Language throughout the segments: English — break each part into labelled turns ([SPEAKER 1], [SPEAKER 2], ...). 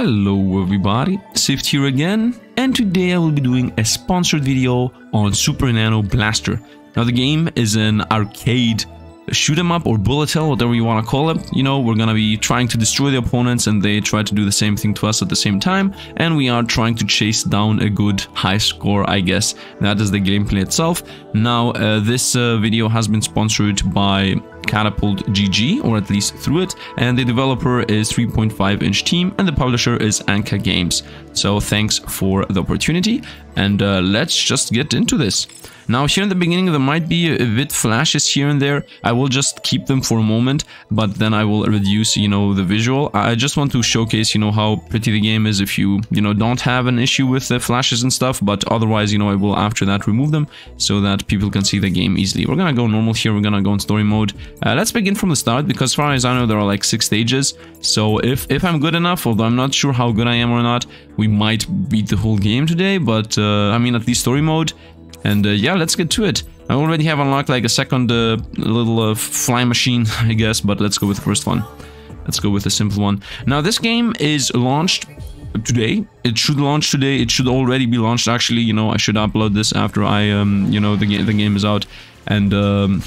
[SPEAKER 1] Hello everybody, Sifd here again, and today I will be doing a sponsored video on Super Nano Blaster. Now the game is an arcade shoot 'em up or bullet hell, whatever you want to call it. You know, we're gonna be trying to destroy the opponents and they try to do the same thing to us at the same time. And we are trying to chase down a good high score, I guess. That is the gameplay itself. Now, uh, this uh, video has been sponsored by Catapult GG, or at least through it, and the developer is 3.5 inch team and the publisher is Anka Games. So thanks for the opportunity and uh, let's just get into this. Now here in the beginning there might be a bit flashes here and there. I will just keep them for a moment, but then I will reduce, you know, the visual. I just want to showcase, you know, how pretty the game is if you, you know, don't have an issue with the flashes and stuff, but otherwise, you know, I will after that remove them so that people can see the game easily. We're gonna go normal here, we're gonna go in story mode. Uh, let's begin from the start because as far as I know there are like six stages. So if, if I'm good enough, although I'm not sure how good I am or not, we might beat the whole game today, but uh, I mean at least story mode and uh, yeah, let's get to it. I already have unlocked like a second uh, little uh, fly machine, I guess, but let's go with the first one. Let's go with the simple one. Now, this game is launched today. It should launch today. It should already be launched, actually. You know, I should upload this after I, um, you know, the, ga the game is out. And um,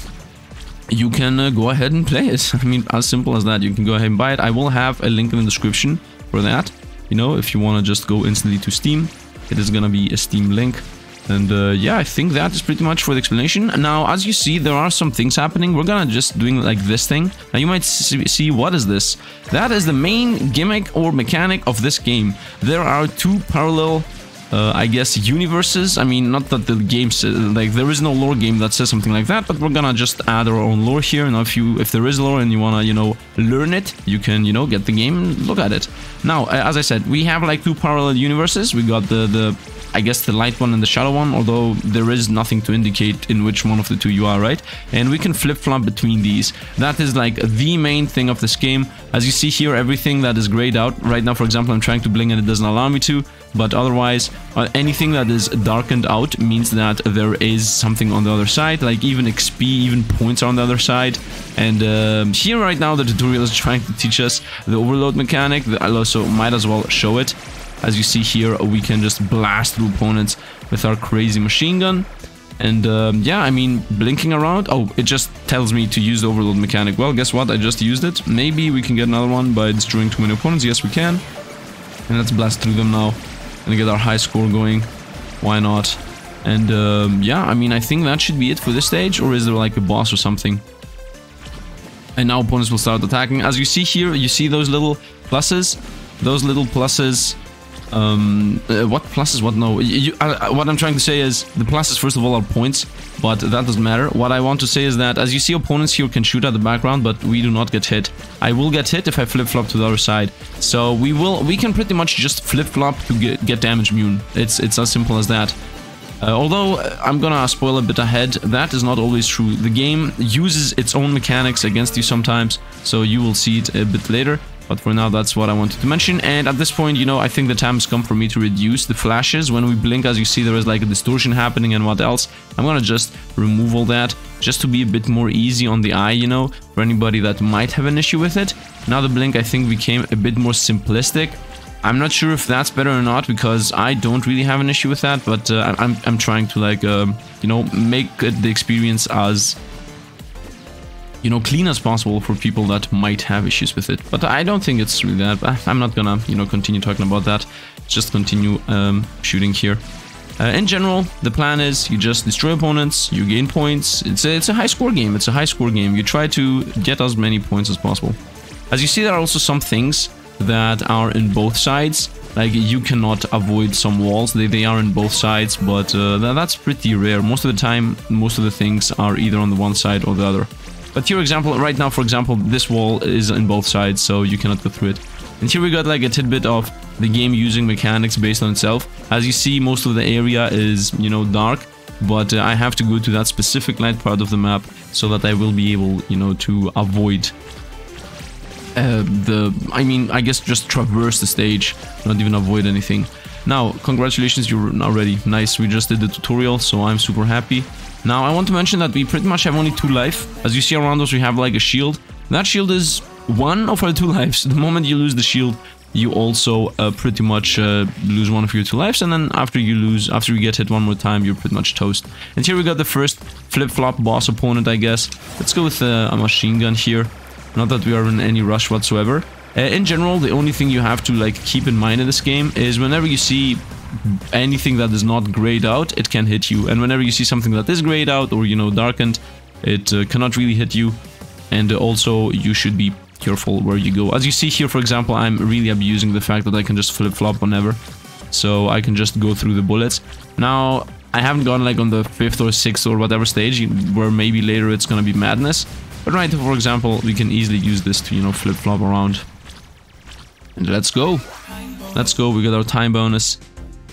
[SPEAKER 1] you can uh, go ahead and play it. I mean, as simple as that. You can go ahead and buy it. I will have a link in the description for that. You know, if you want to just go instantly to Steam, it is going to be a Steam link. And uh, yeah, I think that is pretty much for the explanation. Now, as you see, there are some things happening. We're gonna just doing like this thing. Now, you might see, what is this? That is the main gimmick or mechanic of this game. There are two parallel uh, I guess, universes. I mean, not that the game, like, there is no lore game that says something like that, but we're gonna just add our own lore here. Now, if you, if there is lore and you wanna, you know, learn it, you can, you know, get the game and look at it. Now, as I said, we have like two parallel universes. We got the, the I guess the light one and the shadow one, although there is nothing to indicate in which one of the two you are, right? And we can flip-flop between these. That is like the main thing of this game. As you see here, everything that is grayed out. Right now, for example, I'm trying to bling and it doesn't allow me to, but otherwise, uh, anything that is darkened out means that there is something on the other side, like even XP, even points are on the other side. And um, here right now, the tutorial is trying to teach us the overload mechanic. I also might as well show it. As you see here, we can just blast through opponents with our crazy machine gun. And um, yeah, I mean, blinking around. Oh, it just tells me to use the overload mechanic. Well, guess what? I just used it. Maybe we can get another one by destroying too many opponents. Yes, we can. And let's blast through them now and get our high score going. Why not? And um, yeah, I mean, I think that should be it for this stage. Or is there like a boss or something? And now opponents will start attacking. As you see here, you see those little pluses? Those little pluses um, uh, what pluses, what no? You, uh, what I'm trying to say is the pluses, first of all, are points, but that doesn't matter. What I want to say is that as you see, opponents here can shoot at the background, but we do not get hit. I will get hit if I flip flop to the other side. So we will, we can pretty much just flip flop to get, get damage immune. It's it's as simple as that. Uh, although uh, I'm gonna spoil a bit ahead, that is not always true. The game uses its own mechanics against you sometimes, so you will see it a bit later. But for now, that's what I wanted to mention. And at this point, you know, I think the time has come for me to reduce the flashes. When we blink, as you see, there is like a distortion happening and what else. I'm gonna just remove all that just to be a bit more easy on the eye, you know, for anybody that might have an issue with it. Now the blink, I think, became a bit more simplistic. I'm not sure if that's better or not because I don't really have an issue with that, but uh, I'm, I'm trying to like, uh, you know, make the experience as you know, clean as possible for people that might have issues with it. But I don't think it's really that. I'm not gonna, you know, continue talking about that. Just continue um, shooting here. Uh, in general, the plan is you just destroy opponents, you gain points. It's a, it's a high score game. It's a high score game. You try to get as many points as possible. As you see, there are also some things that are in both sides. Like you cannot avoid some walls. They, they are in both sides, but uh, that's pretty rare. Most of the time, most of the things are either on the one side or the other. But here, example, right now, for example, this wall is in both sides, so you cannot go through it. And here we got like a tidbit of the game using mechanics based on itself. As you see, most of the area is, you know, dark, but uh, I have to go to that specific light part of the map so that I will be able, you know, to avoid uh, the, I mean, I guess just traverse the stage, not even avoid anything. Now, congratulations, you're now ready. nice. We just did the tutorial, so I'm super happy. Now, I want to mention that we pretty much have only two life. As you see around us, we have like a shield. That shield is one of our two lives. The moment you lose the shield, you also uh, pretty much uh, lose one of your two lives, and then after you lose, after you get hit one more time, you're pretty much toast. And here we got the first flip-flop boss opponent, I guess. Let's go with uh, a machine gun here. Not that we are in any rush whatsoever. Uh, in general, the only thing you have to like keep in mind in this game is whenever you see anything that is not grayed out, it can hit you. And whenever you see something that is grayed out or, you know, darkened, it uh, cannot really hit you. And also, you should be careful where you go. As you see here, for example, I'm really abusing the fact that I can just flip-flop whenever. So I can just go through the bullets. Now, I haven't gone like on the fifth or sixth or whatever stage where maybe later it's gonna be madness. But right, for example, we can easily use this to, you know, flip-flop around. And let's go. Let's go, we got our time bonus.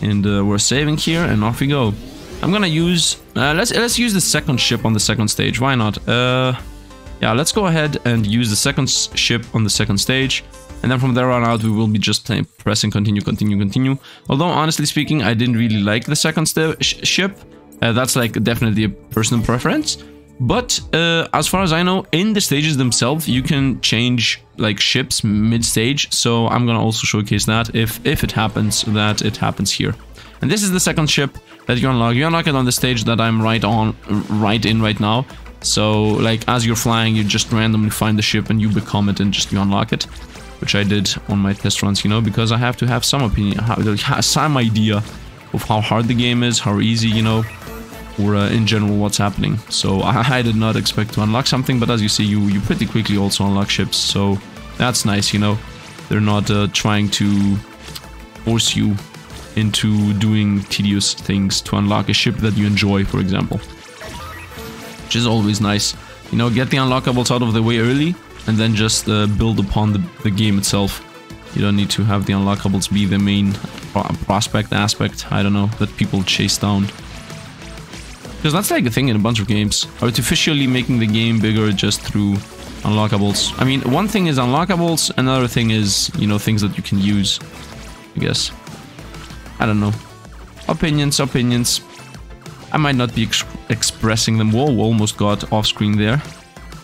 [SPEAKER 1] And uh, we're saving here and off we go. I'm gonna use... Uh, let's, let's use the second ship on the second stage, why not? Uh, yeah, let's go ahead and use the second ship on the second stage. And then from there on out, we will be just pressing continue, continue, continue. Although, honestly speaking, I didn't really like the second sh ship. Uh, that's like definitely a personal preference. But uh, as far as I know, in the stages themselves, you can change like ships mid-stage. So I'm gonna also showcase that if if it happens that it happens here. And this is the second ship that you unlock. You unlock it on the stage that I'm right on, right in right now. So like as you're flying, you just randomly find the ship and you become it and just you unlock it. Which I did on my test runs, you know, because I have to have some opinion, some idea of how hard the game is, how easy, you know, or uh, in general what's happening. So I, I, did not expect to unlock something, but as you see, you, you pretty quickly also unlock ships, so that's nice, you know. They're not uh, trying to force you into doing tedious things to unlock a ship that you enjoy, for example. Which is always nice. You know, get the unlockables out of the way early, and then just uh, build upon the, the game itself. You don't need to have the unlockables be the main prospect aspect, I don't know, that people chase down. Because that's like a thing in a bunch of games. Artificially making the game bigger just through unlockables. I mean, one thing is unlockables, another thing is, you know, things that you can use. I guess. I don't know. Opinions, opinions. I might not be ex expressing them. Whoa, almost got off screen there.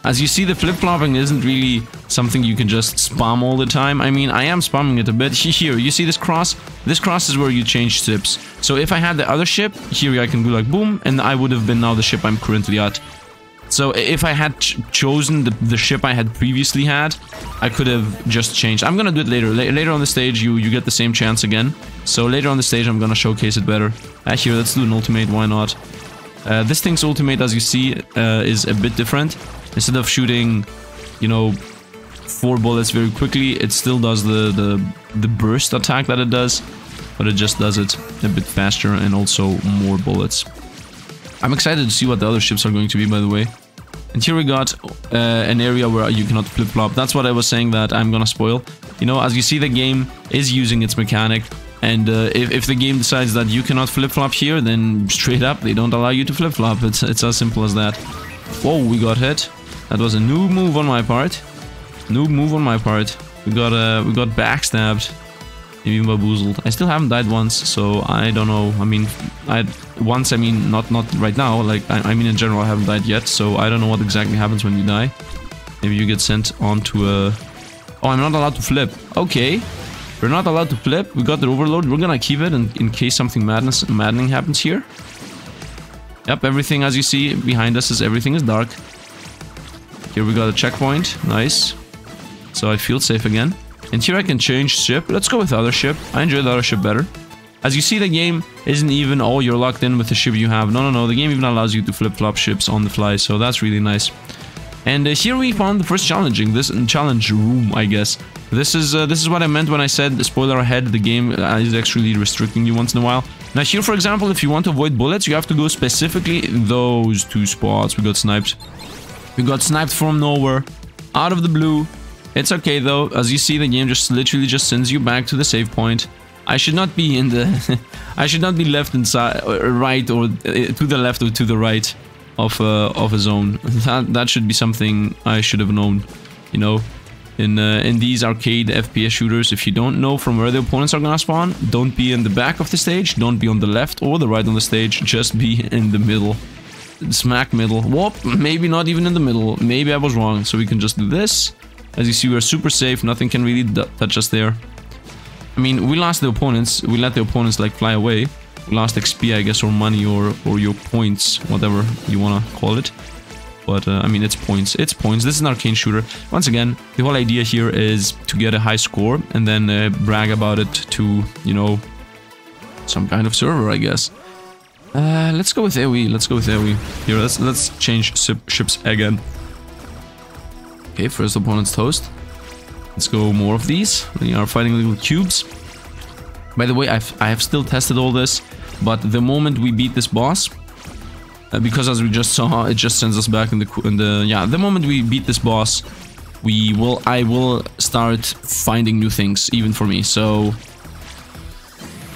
[SPEAKER 1] As you see, the flip-flopping isn't really something you can just spam all the time. I mean, I am spamming it a bit. Here, you see this cross? This cross is where you change ships. So if I had the other ship, here I can go like boom, and I would have been now the ship I'm currently at. So if I had ch chosen the, the ship I had previously had, I could have just changed. I'm gonna do it later. L later on the stage, you, you get the same chance again. So later on the stage, I'm gonna showcase it better. Uh, here, let's do an ultimate, why not? Uh, this thing's ultimate, as you see, uh, is a bit different. Instead of shooting, you know, four bullets very quickly, it still does the, the, the burst attack that it does, but it just does it a bit faster and also more bullets. I'm excited to see what the other ships are going to be, by the way. And here we got uh, an area where you cannot flip-flop. That's what I was saying that I'm gonna spoil. You know, as you see, the game is using its mechanic. And uh, if, if the game decides that you cannot flip-flop here, then straight up, they don't allow you to flip-flop. It's, it's as simple as that. Whoa, we got hit. That was a new move on my part. New move on my part. We got uh, we got backstabbed. Even bamboozled. I still haven't died once, so I don't know. I mean, I once. I mean, not not right now. Like I, I mean, in general, I haven't died yet, so I don't know what exactly happens when you die. Maybe you get sent onto a. Oh, I'm not allowed to flip. Okay, we're not allowed to flip. We got the overload. We're gonna keep it in, in case something madness maddening happens here. Yep, everything as you see behind us is everything is dark. Here we got a checkpoint. Nice. So I feel safe again. And here I can change ship. Let's go with the other ship. I enjoy the other ship better. As you see, the game isn't even, oh, you're locked in with the ship you have. No, no, no. The game even allows you to flip-flop ships on the fly. So that's really nice. And uh, here we found the first challenging, this challenge room, I guess. This is uh, this is what I meant when I said, spoiler ahead, the game is actually restricting you once in a while. Now here, for example, if you want to avoid bullets, you have to go specifically those two spots. We got sniped. We got sniped from nowhere, out of the blue. It's okay though, as you see the game just literally just sends you back to the save point. I should not be in the... I should not be left inside, uh, right, or to the left or to the right of, uh, of a zone. That, that should be something I should have known, you know. In, uh, in these arcade FPS shooters, if you don't know from where the opponents are gonna spawn, don't be in the back of the stage, don't be on the left or the right on the stage, just be in the middle smack middle. Whoop, maybe not even in the middle. Maybe I was wrong. So we can just do this. As you see, we're super safe. Nothing can really touch us there. I mean, we lost the opponents. We let the opponents like fly away. We lost XP, I guess, or money, or or your points, whatever you wanna call it. But uh, I mean, it's points. It's points. This is an arcane shooter. Once again, the whole idea here is to get a high score and then uh, brag about it to you know some kind of server, I guess. Uh, let's go with AoE. Let's go with AoE. Here, let's let's change ships again. Okay, first opponent's toast. Let's go more of these. We are fighting little cubes. By the way, I've, I have still tested all this, but the moment we beat this boss, uh, because as we just saw, it just sends us back in the in the yeah. The moment we beat this boss, we will I will start finding new things even for me. So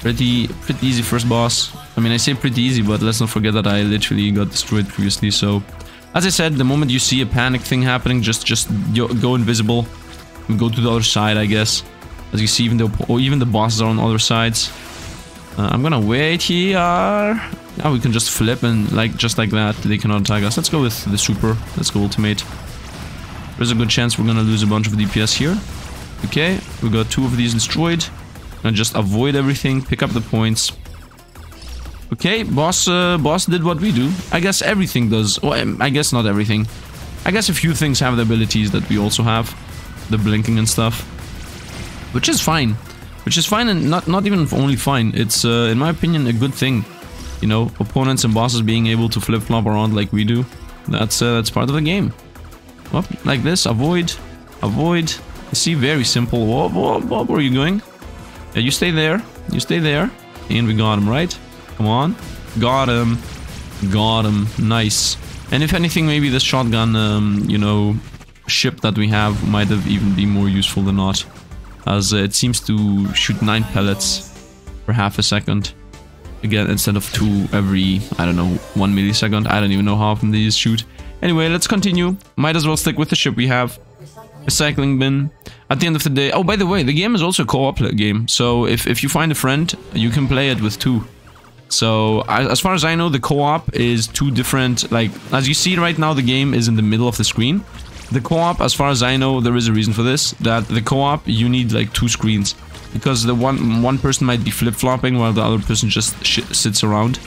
[SPEAKER 1] pretty pretty easy first boss. I mean, I say pretty easy, but let's not forget that I literally got destroyed previously. So as I said, the moment you see a panic thing happening, just just go invisible go to the other side, I guess. As you see, even the even the bosses are on other sides. Uh, I'm gonna wait here. Now we can just flip and like just like that, they cannot attack us. Let's go with the super. Let's go ultimate. There's a good chance we're gonna lose a bunch of DPS here. Okay, we got two of these destroyed. And just avoid everything, pick up the points. Okay, boss uh, boss did what we do. I guess everything does. Well, I guess not everything. I guess a few things have the abilities that we also have the blinking and stuff. Which is fine. Which is fine and not, not even only fine. It's, uh, in my opinion, a good thing. You know, opponents and bosses being able to flip-flop around like we do. That's, uh, that's part of the game. Like this, avoid, avoid. You see, very simple. Whoa, whoa, whoa, where are you going? Yeah, you stay there. You stay there. And we got him, right? Come on. Got him. Got him. Nice. And if anything, maybe this shotgun, um, you know, ship that we have might have even been more useful than not. As uh, it seems to shoot 9 pellets per half a second. Again, instead of 2 every, I don't know, 1 millisecond. I don't even know how often these shoot. Anyway, let's continue. Might as well stick with the ship we have. Recycling bin. At the end of the day... Oh, by the way, the game is also a co-op game. So if, if you find a friend, you can play it with two. So, as far as I know, the co-op is two different... Like, as you see right now, the game is in the middle of the screen. The co-op, as far as I know, there is a reason for this. That the co-op, you need like two screens. Because the one one person might be flip-flopping while the other person just sits around.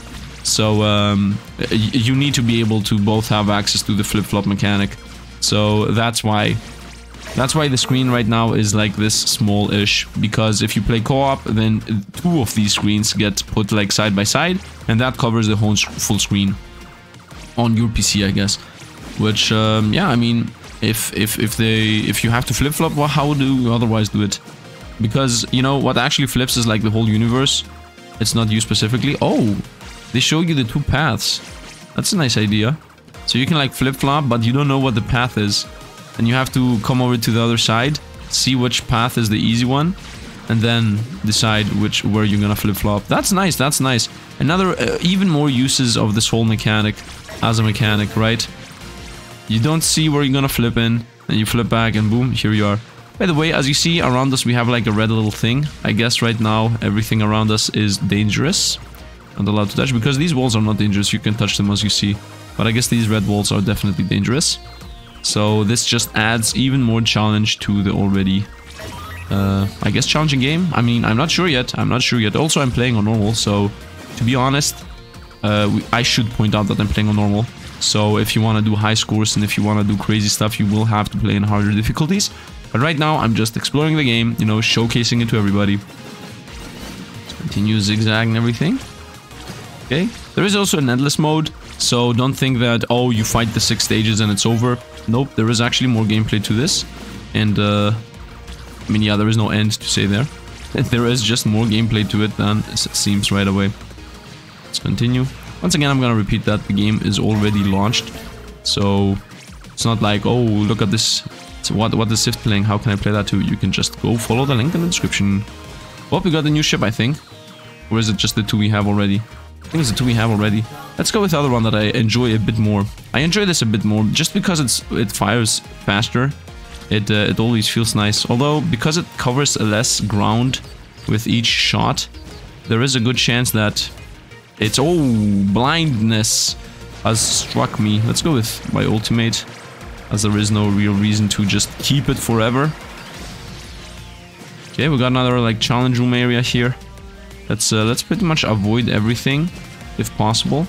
[SPEAKER 1] So um, you need to be able to both have access to the flip-flop mechanic. So that's why that's why the screen right now is like this small-ish. Because if you play co-op, then two of these screens get put like side by side. And that covers the whole full screen. On your PC, I guess. Which, um, yeah, I mean, if if if they if you have to flip flop, well, how do you otherwise do it? Because you know what actually flips is like the whole universe. It's not you specifically. Oh, they show you the two paths. That's a nice idea. So you can like flip flop, but you don't know what the path is, and you have to come over to the other side, see which path is the easy one, and then decide which where you're gonna flip flop. That's nice. That's nice. Another uh, even more uses of this whole mechanic as a mechanic, right? You don't see where you're gonna flip in, and you flip back, and boom, here you are. By the way, as you see around us, we have like a red little thing. I guess right now, everything around us is dangerous. Not allowed to touch, because these walls are not dangerous, you can touch them as you see. But I guess these red walls are definitely dangerous. So this just adds even more challenge to the already, uh, I guess, challenging game. I mean, I'm not sure yet. I'm not sure yet. Also, I'm playing on normal, so to be honest, uh, I should point out that I'm playing on normal. So if you want to do high scores and if you want to do crazy stuff, you will have to play in harder difficulties. But right now, I'm just exploring the game, you know, showcasing it to everybody. Let's continue zigzagging everything. Okay. There is also an endless mode, so don't think that, oh, you fight the six stages and it's over. Nope, there is actually more gameplay to this. And, uh, I mean, yeah, there is no end to say there. There is just more gameplay to it than it seems right away. Let's continue. Once again, I'm gonna repeat that the game is already launched. So it's not like, oh, look at this. So what, what is Sifd playing? How can I play that too? You can just go follow the link in the description. Well, we got a new ship, I think. Or is it just the two we have already? I think it's the two we have already. Let's go with the other one that I enjoy a bit more. I enjoy this a bit more just because it's it fires faster. It, uh, it always feels nice. Although, because it covers less ground with each shot, there is a good chance that it's oh blindness has struck me. Let's go with my ultimate, as there is no real reason to just keep it forever. Okay, Okay, we got another like challenge room area here. Let's uh, let's pretty much avoid everything if possible.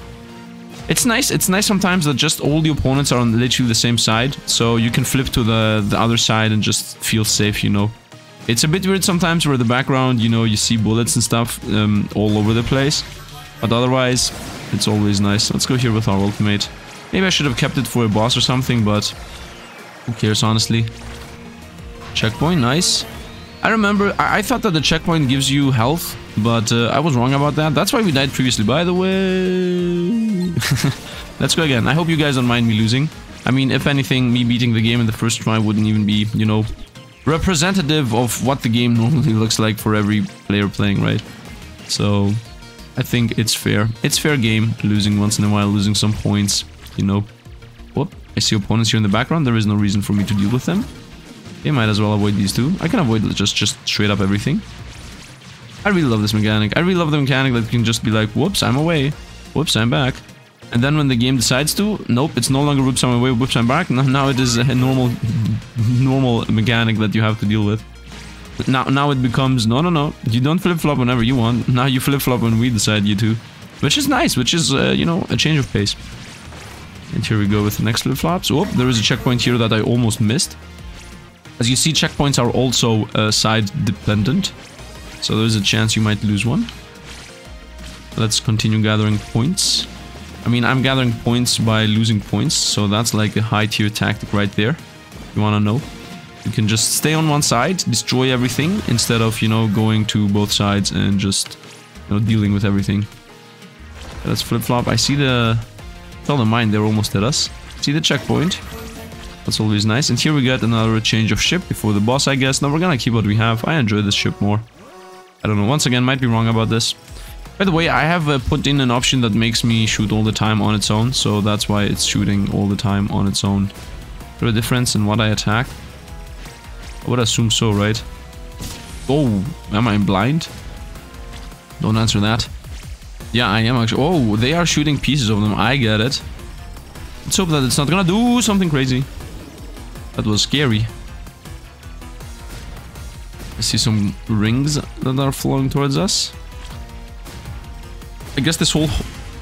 [SPEAKER 1] It's nice. It's nice sometimes that just all the opponents are on literally the same side, so you can flip to the the other side and just feel safe. You know, it's a bit weird sometimes where the background, you know, you see bullets and stuff um, all over the place, but otherwise, it's always nice. Let's go here with our ultimate. Maybe I should have kept it for a boss or something, but who cares, honestly. Checkpoint, nice. I remember, I, I thought that the checkpoint gives you health, but uh, I was wrong about that. That's why we died previously, by the way. Let's go again. I hope you guys don't mind me losing. I mean, if anything, me beating the game in the first try wouldn't even be, you know, representative of what the game normally looks like for every player playing, right? So, I think it's fair. It's fair game, losing once in a while, losing some points, you know. Whoop, I see opponents here in the background. There is no reason for me to deal with them. They might as well avoid these two. I can avoid just, just straight up everything. I really love this mechanic. I really love the mechanic that can just be like, whoops, I'm away. Whoops, I'm back. And then when the game decides to, nope, it's no longer whoops, I'm away, whoops, I'm back. Now, now it is a normal, normal mechanic that you have to deal with. Now, now it becomes, no, no, no, you don't flip-flop whenever you want. Now you flip-flop when we decide you to. Which is nice, which is, uh, you know, a change of pace. And here we go with the next flip-flops. Oh, there is a checkpoint here that I almost missed. As you see, checkpoints are also uh, side dependent. So there's a chance you might lose one. Let's continue gathering points. I mean, I'm gathering points by losing points, so that's like a high tier tactic right there. You wanna know? You can just stay on one side, destroy everything, instead of, you know, going to both sides and just, you know, dealing with everything. Let's flip-flop. I see the... Tell the mine, they're almost at us. See the checkpoint. That's always nice. And here we get another change of ship before the boss, I guess. Now we're gonna keep what we have. I enjoy this ship more. I don't know. Once again, might be wrong about this. By the way, I have uh, put in an option that makes me shoot all the time on its own. So that's why it's shooting all the time on its own. There a difference in what I attack? I would assume so, right? Oh, am I blind? Don't answer that. Yeah, I am actually. Oh, they are shooting pieces of them. I get it. Let's hope that it's not gonna do something crazy. That was scary. I see some rings that are flowing towards us. I guess this whole...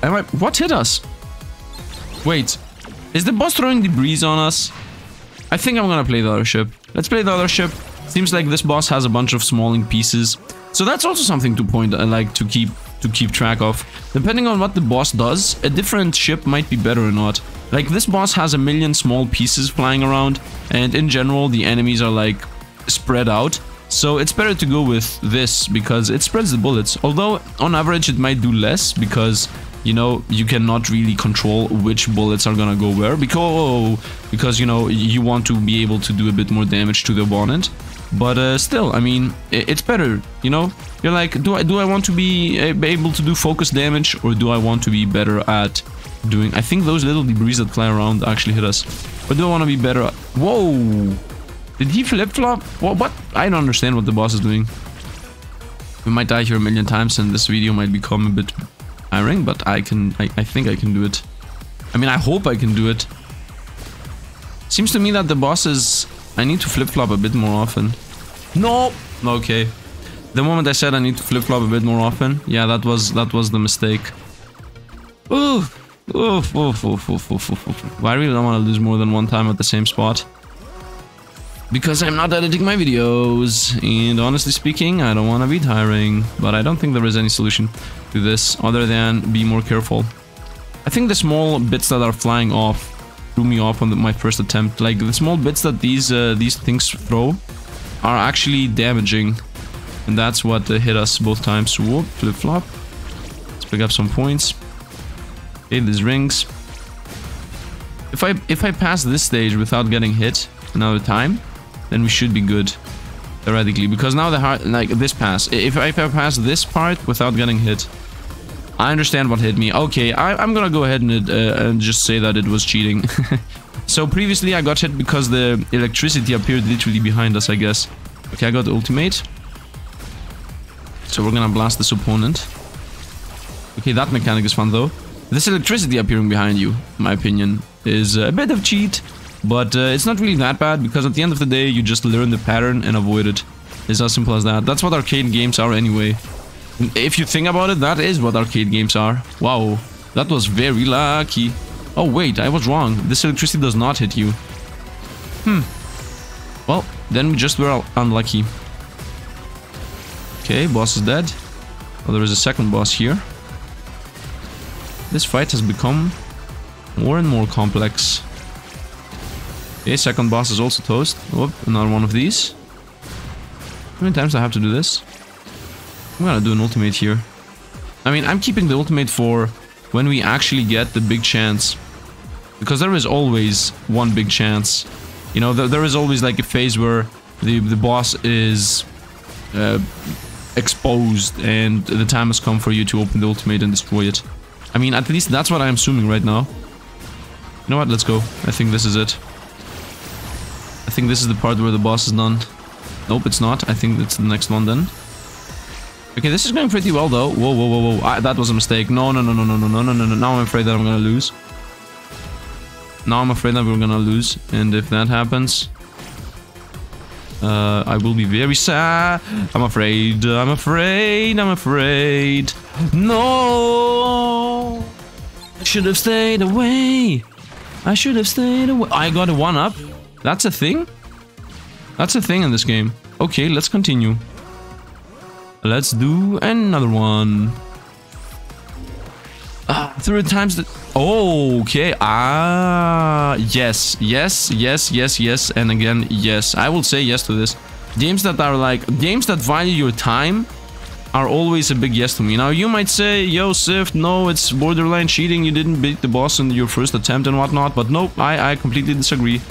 [SPEAKER 1] Am I... What hit us? Wait. Is the boss throwing debris on us? I think I'm gonna play the other ship. Let's play the other ship. Seems like this boss has a bunch of smalling pieces. So that's also something to point, I uh, like to keep to keep track of. Depending on what the boss does, a different ship might be better or not. Like this boss has a million small pieces flying around and in general the enemies are like spread out. So it's better to go with this because it spreads the bullets. Although on average it might do less because you know you cannot really control which bullets are gonna go where because because you know you want to be able to do a bit more damage to the opponent. But uh, still, I mean, it's better, you know? You're like, do I do I want to be able to do focus damage or do I want to be better at doing... I think those little debris that fly around actually hit us. Or do I want to be better at... Whoa! Did he flip-flop? What, what? I don't understand what the boss is doing. We might die here a million times and this video might become a bit tiring, but I can... I, I think I can do it. I mean, I hope I can do it. Seems to me that the boss is... I need to flip-flop a bit more often. No! Okay. The moment I said I need to flip-flop a bit more often, yeah, that was that was the mistake. Ooh! Oof, oof, oof, oof, oof, oof, oof. I really don't want to lose more than one time at the same spot. Because I'm not editing my videos, and honestly speaking, I don't want to be tiring. But I don't think there is any solution to this other than be more careful. I think the small bits that are flying off threw me off on the, my first attempt. Like, the small bits that these uh, these things throw are actually damaging. And that's what uh, hit us both times. Whoop, flip-flop. Let's pick up some points. Okay, these rings. If I if I pass this stage without getting hit another time, then we should be good theoretically. Because now the hard like this pass. If I, if I pass this part without getting hit, I understand what hit me. Okay, I, am gonna go ahead and, uh, and just say that it was cheating. so previously I got hit because the electricity appeared literally behind us, I guess. Okay, I got ultimate. So we're gonna blast this opponent. Okay, that mechanic is fun though. This electricity appearing behind you, in my opinion, is a bit of cheat, but uh, it's not really that bad because at the end of the day you just learn the pattern and avoid it. It's as simple as that. That's what arcade games are anyway. If you think about it, that is what arcade games are. Wow, that was very lucky. Oh wait, I was wrong. This electricity does not hit you. Hmm. Well, then we just were unlucky. Okay, boss is dead. Oh, there is a second boss here. This fight has become more and more complex. Okay, second boss is also toast. Whoop, another one of these. How many times do I have to do this? I'm gonna do an ultimate here. I mean, I'm keeping the ultimate for when we actually get the big chance. Because there is always one big chance. You know, there is always like a phase where the, the boss is uh, exposed and the time has come for you to open the ultimate and destroy it. I mean, at least that's what I'm assuming right now. You know what? Let's go. I think this is it. I think this is the part where the boss is done. Nope, it's not. I think it's the next one then. Okay, this is going pretty well though. Whoa, whoa, whoa, whoa. I, that was a mistake. No, no, no, no, no, no, no, no, no, no. Now I'm afraid that I'm gonna lose. Now I'm afraid that we're gonna lose. And if that happens... Uh, I will be very sad. I'm afraid. I'm afraid. I'm afraid. No! I should have stayed away. I should have stayed away. I got a one up. That's a thing? That's a thing in this game. Okay, let's continue. Let's do another one. Ah, three times the... Oh, okay. Ah, yes, yes, yes, yes, yes, and again, yes. I will say yes to this. Games that are like... Games that value your time are always a big yes to me. Now, you might say, yo, Sifd, no, it's borderline cheating. You didn't beat the boss in your first attempt and whatnot. But nope, I, I completely disagree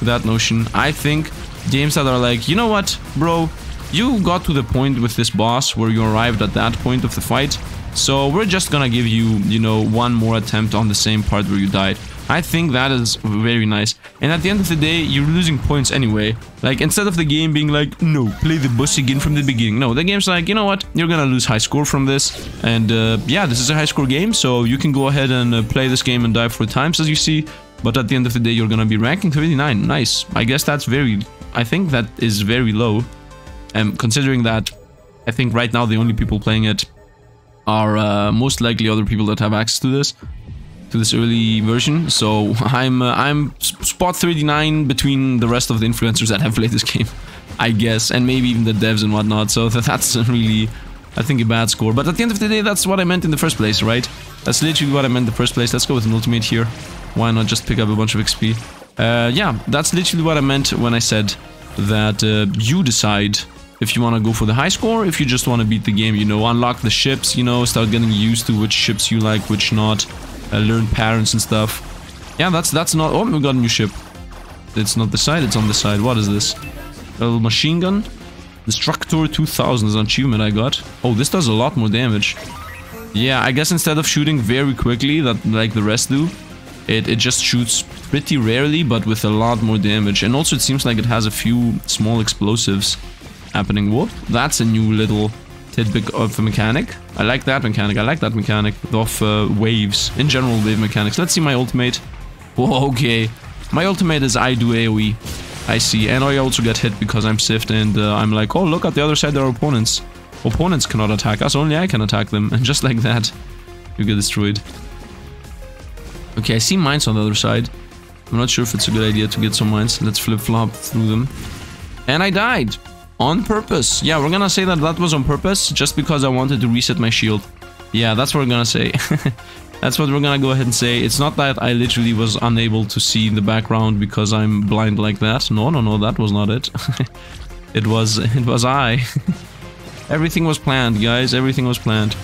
[SPEAKER 1] with that notion. I think games that are like, you know what, bro, you got to the point with this boss where you arrived at that point of the fight, so we're just gonna give you, you know, one more attempt on the same part where you died. I think that is very nice. And at the end of the day, you're losing points anyway. Like, instead of the game being like, no, play the boss again from the beginning. No, the game's like, you know what, you're gonna lose high score from this. And uh, yeah, this is a high score game, so you can go ahead and uh, play this game and die four times as you see. But at the end of the day, you're gonna be ranking 39. Nice. I guess that's very... I think that is very low. And considering that I think right now the only people playing it are uh, most likely other people that have access to this to this early version so I'm uh, I'm spot 39 between the rest of the influencers that have played this game I guess and maybe even the devs and whatnot so that's really I think a bad score but at the end of the day that's what I meant in the first place right that's literally what I meant in the first place let's go with an ultimate here why not just pick up a bunch of XP uh, yeah that's literally what I meant when I said that uh, you decide if you want to go for the high score, if you just want to beat the game, you know, unlock the ships, you know, start getting used to which ships you like, which not, uh, learn patterns and stuff. Yeah, that's that's not... Oh, we got a new ship. It's not the side, it's on the side. What is this? A little machine gun? Destructor 2000 is an achievement I got. Oh, this does a lot more damage. Yeah, I guess instead of shooting very quickly, that like the rest do, it, it just shoots pretty rarely, but with a lot more damage. And also it seems like it has a few small explosives happening. Whoop, that's a new little tidbit of a mechanic. I like that mechanic. I like that mechanic of uh, waves. In general, wave mechanics. Let's see my ultimate. Whoa, okay. My ultimate is I do AoE. I see. And I also get hit because I'm Sifd and uh, I'm like, oh, look at the other side, there are opponents. Opponents cannot attack us, only I can attack them. And just like that, you get destroyed. Okay, I see mines on the other side. I'm not sure if it's a good idea to get some mines. Let's flip-flop through them. And I died. On purpose. Yeah, we're gonna say that that was on purpose, just because I wanted to reset my shield. Yeah, that's what we're gonna say. that's what we're gonna go ahead and say. It's not that I literally was unable to see in the background because I'm blind like that. No, no, no, that was not it. it was, it was I. Everything was planned, guys. Everything was planned.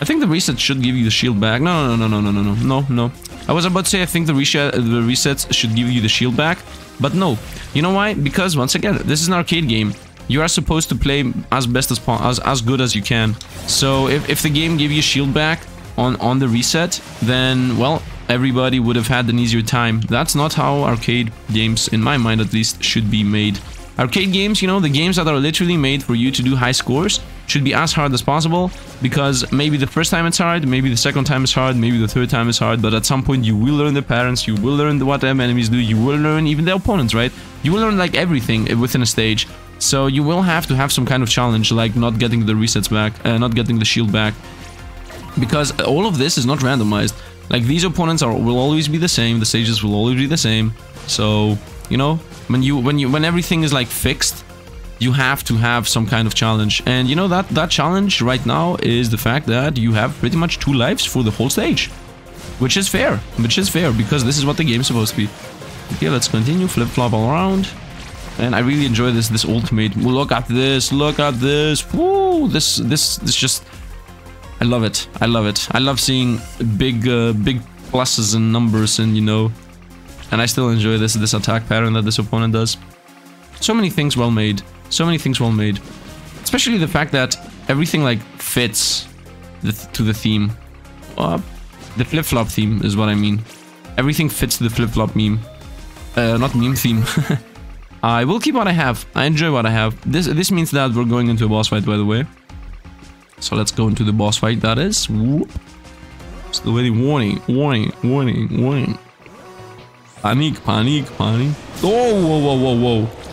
[SPEAKER 1] I think the reset should give you the shield back. No, no, no, no, no, no, no, no, no. I was about to say I think the, reset, the resets should give you the shield back, but no. You know why? Because once again, this is an arcade game. You are supposed to play as best as as, as good as you can. So if, if the game gave you shield back on, on the reset, then, well, everybody would have had an easier time. That's not how arcade games, in my mind at least, should be made. Arcade games, you know, the games that are literally made for you to do high scores, should be as hard as possible because maybe the first time it's hard, maybe the second time is hard, maybe the third time is hard, but at some point you will learn the patterns, you will learn what enemies do, you will learn even the opponents, right? You will learn like everything within a stage So you will have to have some kind of challenge, like not getting the resets back, uh, not getting the shield back. Because all of this is not randomized. Like these opponents are will always be the same, the stages will always be the same. So, you know, when you when you when everything is like fixed, you have to have some kind of challenge. And you know that that challenge right now is the fact that you have pretty much two lives for the whole stage. Which is fair, which is fair because this is what the game is supposed to be. Okay, let's continue, flip-flop all around. And I really enjoy this this ultimate. Look at this, look at this. Woo! This this this just I love it. I love it. I love seeing big uh, big pluses and numbers and you know and I still enjoy this this attack pattern that this opponent does. So many things well made. So many things well made. Especially the fact that everything like fits the th to the theme. Uh, the flip-flop theme is what I mean. Everything fits the flip-flop meme. Uh, not meme theme. I will keep what I have. I enjoy what I have. This this means that we're going into a boss fight, by the way. So let's go into the boss fight, that is. Whoop. the way warning, warning, warning, warning. Panic, panic, panic. Oh, whoa, whoa, whoa, whoa.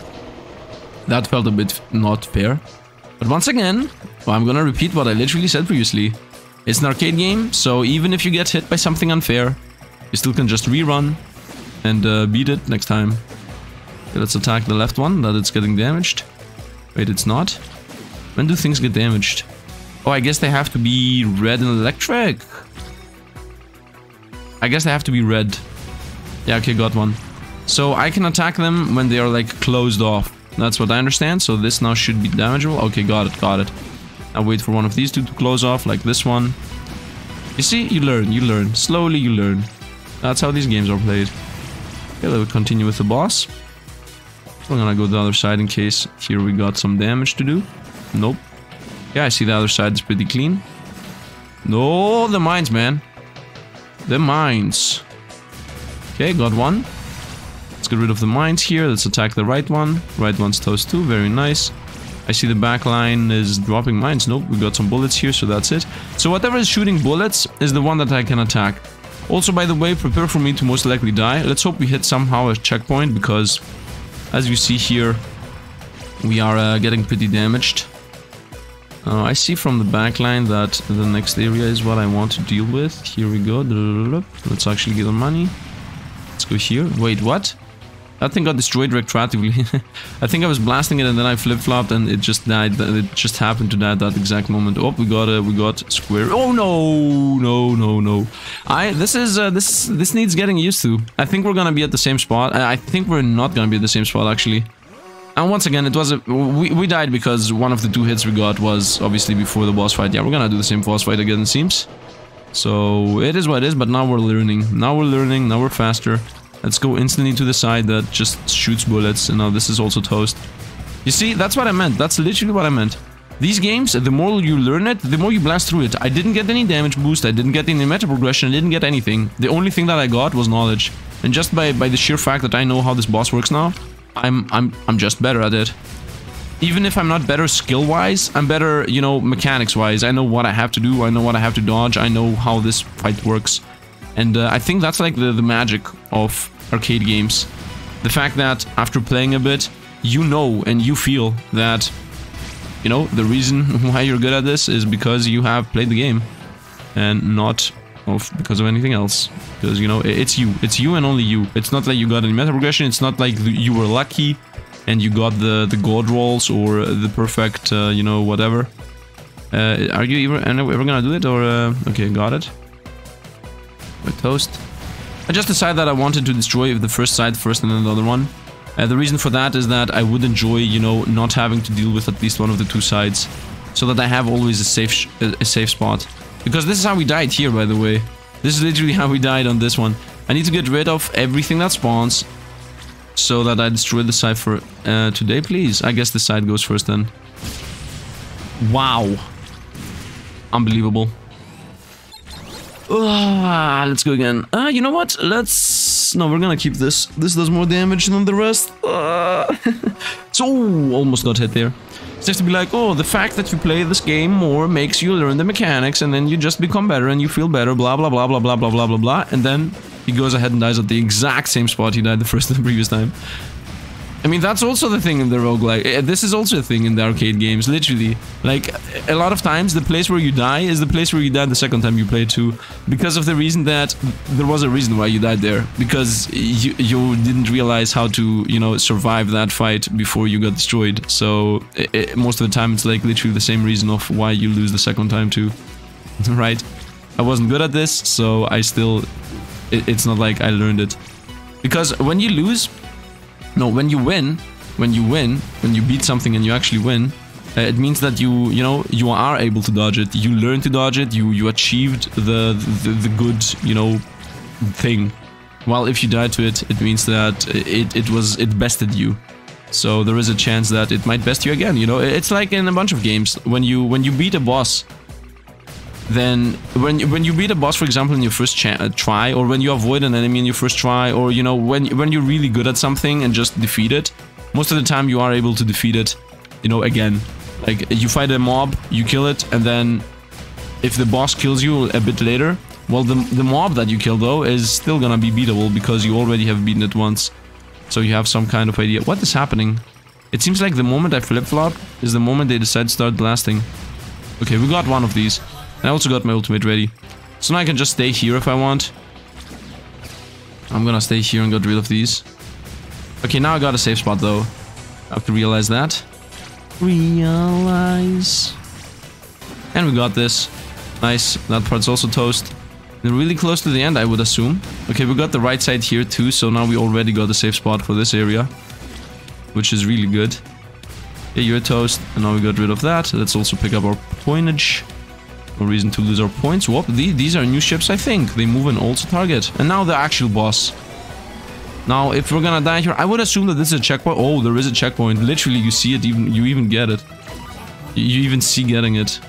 [SPEAKER 1] That felt a bit not fair. But once again, I'm gonna repeat what I literally said previously. It's an arcade game, so even if you get hit by something unfair, you still can just rerun and uh, beat it next time. Okay, let's attack the left one, that it's getting damaged. Wait, it's not? When do things get damaged? Oh, I guess they have to be red and electric. I guess they have to be red. Yeah, okay, got one. So I can attack them when they are like closed off. That's what I understand. So this now should be damageable. Okay, got it, got it. I'll wait for one of these two to close off, like this one. You see, you learn, you learn. Slowly you learn. That's how these games are played. Okay, let's continue with the boss. I'm gonna go the other side in case here we got some damage to do. Nope. Yeah, I see the other side is pretty clean. No, the mines, man. The mines. Okay, got one. Get rid of the mines here. Let's attack the right one. Right one's toast too. Very nice. I see the back line is dropping mines. Nope, we got some bullets here, so that's it. So whatever is shooting bullets is the one that I can attack. Also, by the way, prepare for me to most likely die. Let's hope we hit somehow a checkpoint, because as you see here, we are uh, getting pretty damaged. Uh, I see from the back line that the next area is what I want to deal with. Here we go. Let's actually get the money. Let's go here. Wait, what? That thing got destroyed retroactively. I think I was blasting it and then I flip-flopped and it just died. It just happened to die at that exact moment. Oh, we got a we got square. Oh no, no, no, no. I this is uh, this this needs getting used to. I think we're gonna be at the same spot. I, I think we're not gonna be at the same spot actually. And once again, it was a we we died because one of the two hits we got was obviously before the boss fight. Yeah, we're gonna do the same boss fight again. It seems. So it is what it is. But now we're learning. Now we're learning. Now we're faster. Let's go instantly to the side that just shoots bullets. And now this is also toast. You see, that's what I meant. That's literally what I meant. These games, the more you learn it, the more you blast through it. I didn't get any damage boost, I didn't get any meta progression, I didn't get anything. The only thing that I got was knowledge. And just by, by the sheer fact that I know how this boss works now, I'm I'm I'm just better at it. Even if I'm not better skill-wise, I'm better, you know, mechanics-wise. I know what I have to do, I know what I have to dodge, I know how this fight works. And uh, I think that's like the, the magic of arcade games. The fact that after playing a bit, you know and you feel that, you know, the reason why you're good at this is because you have played the game and not of because of anything else. Because, you know, it's you. It's you and only you. It's not like you got any meta progression. It's not like you were lucky and you got the, the gold rolls or the perfect, uh, you know, whatever. Uh, are you ever, ever gonna do it or... Uh, okay, got it. With toast. I just decided that I wanted to destroy the first side first and then the other one. Uh, the reason for that is that I would enjoy, you know, not having to deal with at least one of the two sides. So that I have always a safe a safe spot. Because this is how we died here, by the way. This is literally how we died on this one. I need to get rid of everything that spawns. So that I destroy the side for uh, today, please. I guess the side goes first then. Wow. Unbelievable. Uh, let's go again. Uh, you know what? Let's... No, we're gonna keep this. This does more damage than the rest. Uh, so, almost got hit there. It's just to be like, oh, the fact that you play this game more makes you learn the mechanics and then you just become better and you feel better, blah, blah, blah, blah, blah, blah, blah, blah, blah. And then he goes ahead and dies at the exact same spot he died the first and the previous time. I mean, that's also the thing in the roguelike. Uh, This is also a thing in the arcade games, literally. Like, a lot of times, the place where you die is the place where you died the second time you played too. Because of the reason that there was a reason why you died there. Because you, you didn't realize how to, you know, survive that fight before you got destroyed. So, i i most of the time, it's like literally the same reason of why you lose the second time too. right? I wasn't good at this, so I still... It, it's not like I learned it. Because when you lose, no, when you win, when you win, when you beat something and you actually win, uh, it means that you, you know, you are able to dodge it. You learn to dodge it. You you achieved the the, the good, you know, thing. While if you die to it, it means that it it was it bested you. So there is a chance that it might best you again. You know, it's like in a bunch of games when you when you beat a boss. Then when you, when you beat a boss, for example, in your first uh, try, or when you avoid an enemy in your first try, or you know when when you're really good at something and just defeat it, most of the time you are able to defeat it, you know, again. Like you fight a mob, you kill it, and then if the boss kills you a bit later, well, the the mob that you kill though is still gonna be beatable because you already have beaten it once, so you have some kind of idea. What is happening? It seems like the moment I flip flop is the moment they decide to start blasting. Okay, we got one of these. I also got my ultimate ready. So now I can just stay here if I want. I'm gonna stay here and get rid of these. Okay, now I got a safe spot though. I have to realize that. Realize. And we got this. Nice. That part's also toast. Really close to the end, I would assume. Okay, we got the right side here too, so now we already got a safe spot for this area. Which is really good. Yeah, you're toast. And now we got rid of that. Let's also pick up our coinage. No reason to lose our points. Whoop, these, these are new ships, I think. They move and also target. And now the actual boss. Now, if we're gonna die here, I would assume that this is a checkpoint. Oh, there is a checkpoint. Literally, you see it, even you even get it. You, even see getting it.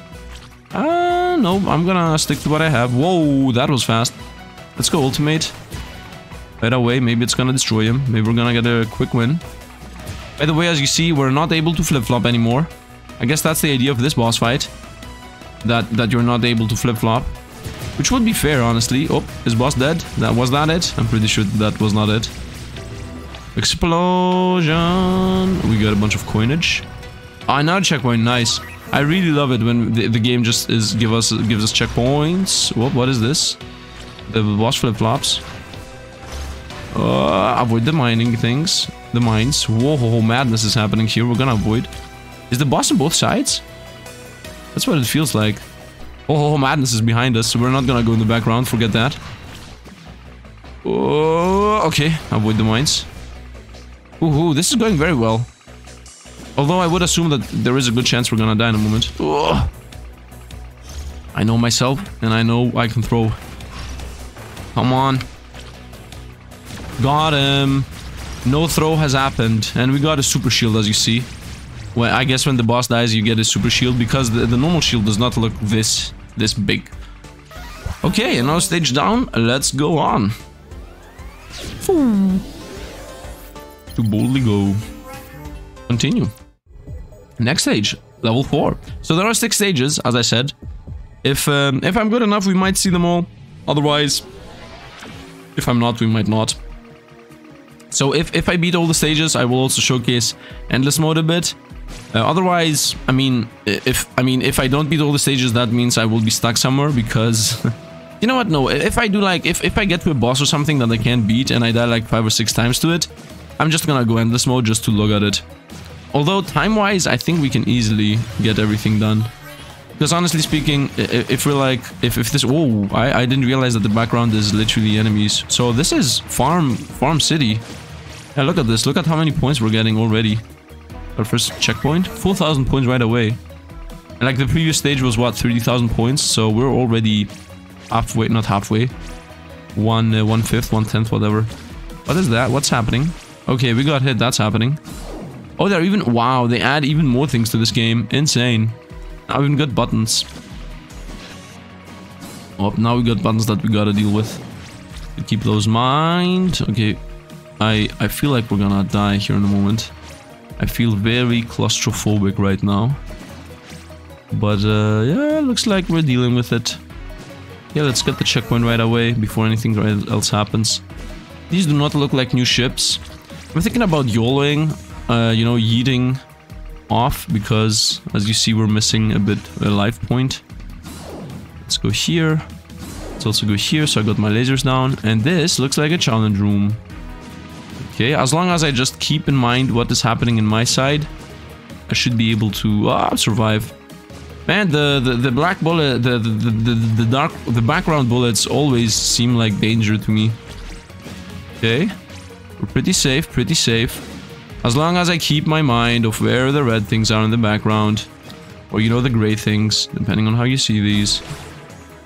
[SPEAKER 1] Uh, no, I'm gonna stick to what I have. Whoa, that was fast. Let's go ultimate. Right away, maybe it's gonna destroy him. Maybe we're gonna get a quick win. By the way, as you see, we're not able to flip-flop anymore. I guess that's the idea of this boss fight. That that you're not able to flip-flop. Which would be fair, honestly. Oh, is boss dead? That Was that it? I'm pretty sure that was not it. Explosion! We got a bunch of coinage. Ah, another checkpoint, nice. I really love it when the, the game just is give us gives us checkpoints. What what is this? The boss flip-flops. Uh, avoid the mining things. The mines. Whoa, whoa, whoa, madness is happening here. We're gonna avoid. Is the boss on both sides? That's what it feels like. Oh, oh, oh, madness is behind us, so we're not gonna go in the background. Forget that. Oh, okay. Avoid the mines. Ooh, this is going very well. Although I would assume that there is a good chance we're gonna die in a moment. Ugh. I know myself, and I know I can throw. Come on. Got him. No throw has happened, and we got a super shield as you see. Well, I guess when the boss dies, you get a super shield because the, the normal shield does not look this this big. Okay, another stage down. Let's go on. To boldly go. Continue. Next stage, level 4. So there are 6 stages, as I said. If, um, if I'm good enough, we might see them all. Otherwise, if I'm not, we might not. So if, if I beat all the stages, I will also showcase Endless Mode a bit. Uh, otherwise, I mean, if I mean if I don't beat all the stages, that means I will be stuck somewhere because... you know what, no, if I do like, if, if I get to a boss or something that I can't beat and I die like 5 or 6 times to it, I'm just gonna go Endless Mode just to look at it. Although time-wise, I think we can easily get everything done. Because honestly speaking, if we're like, if, if this, oh, I, I didn't realize that the background is literally enemies. So this is farm, farm city. Yeah, look at this, look at how many points we're getting already. Our first checkpoint, 4,000 points right away. And like the previous stage was what, 30,000 points, so we're already halfway, not halfway. One, uh, one fifth, one tenth, whatever. What is that? What's happening? Okay, we got hit, that's happening. Oh, they're even, wow, they add even more things to this game. Insane. Now we even got buttons. Oh, now we got buttons that we gotta deal with. Keep those in mind. Okay, I, I feel like we're gonna die here in a moment. I feel very claustrophobic right now. But uh, yeah, looks like we're dealing with it. Yeah, let's get the checkpoint right away before anything else happens. These do not look like new ships. I'm thinking about YOLOing, uh, you know, yeeting off because as you see we're missing a bit a life point. Let's go here. Let's also go here so I got my lasers down and this looks like a challenge room. Okay, as long as I just keep in mind what is happening in my side, I should be able to uh, survive. Man, the, the, the black bullet, the, the, the, the dark, the background bullets always seem like danger to me. Okay, we're pretty safe, pretty safe. As long as I keep my mind of where the red things are in the background. Or you know, the gray things, depending on how you see these.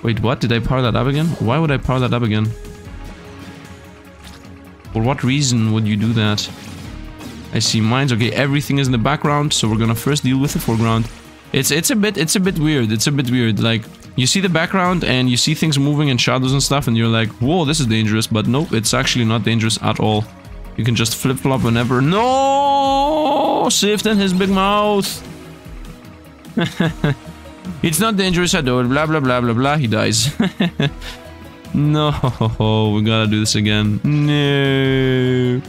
[SPEAKER 1] Wait, what? Did I power that up again? Why would I power that up again? For what reason would you do that? I see mines. Okay, everything is in the background, so we're gonna first deal with the foreground. It's it's a bit it's a bit weird. It's a bit weird. Like you see the background and you see things moving and shadows and stuff, and you're like, whoa, this is dangerous. But nope, it's actually not dangerous at all. You can just flip flop whenever. No, Sifd and his big mouth. it's not dangerous at all. Blah blah blah blah blah. He dies. no, we gotta do this again. No.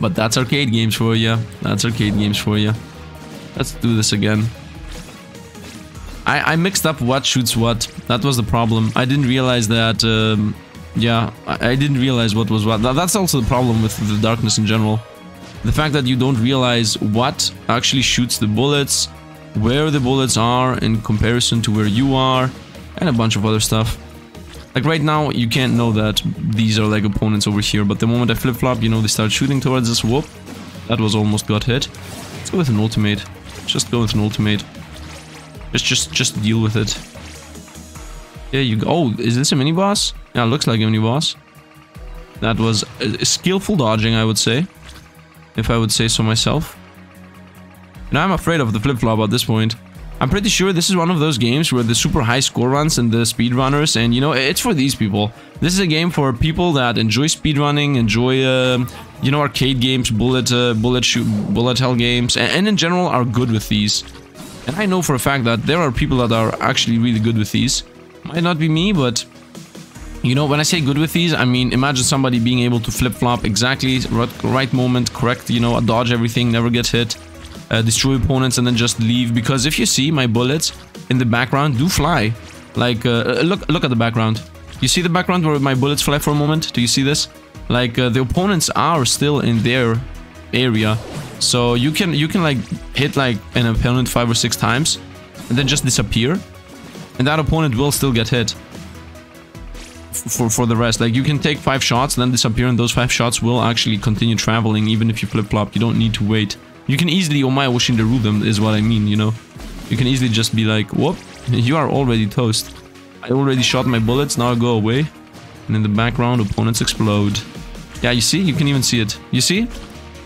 [SPEAKER 1] But that's arcade games for you. That's arcade games for you. Let's do this again. I, I mixed up what shoots what. That was the problem. I didn't realize that... Um, yeah, I, I, didn't realize what was what. That's also the problem with the darkness in general. The fact that you don't realize what actually shoots the bullets, where the bullets are in comparison to where you are, and a bunch of other stuff. Like right now, you can't know that these are like opponents over here, but the moment I flip-flop, you know, they start shooting towards us. Whoop. That was almost got hit. Let's go with an ultimate. Just go with an ultimate. Just, just, just deal with it. Yeah, you go. Oh, is this a mini boss? Yeah, looks like a mini boss. That was a skillful dodging, I would say. If I would say so myself. And I'm afraid of the flip-flop at this point. I'm pretty sure this is one of those games where the super high score runs and the speedrunners, and you know, it's for these people. This is a game for people that enjoy speedrunning, enjoy, uh, you know, arcade games, bullet, uh, bullet shoot, bullet hell games, and, and in general are good with these. And I know for a fact that there are people that are actually really good with these. Might not be me, but you know, when I say good with these, I mean, imagine somebody being able to flip-flop exactly right, right moment, correct, you know, dodge everything, never get hit uh, destroy opponents and then just leave. Because if you see my bullets in the background do fly. Like uh, uh, look look at the background. You see the background where my bullets fly for a moment? Do you see this? Like uh, the opponents are still in their area. So you can you can like hit like an opponent five or six times and then just disappear. And that opponent will still get hit for for the rest. Like you can take five shots then disappear and those five shots will actually continue traveling even if you flip-flop. You don't need to wait you can easily Omaya Washinderu them is what I mean, you know. You can easily just be like, whoop, you are already toast. I already shot my bullets, now I go away. And in the background, opponents explode. Yeah, you see? You can even see it. You see?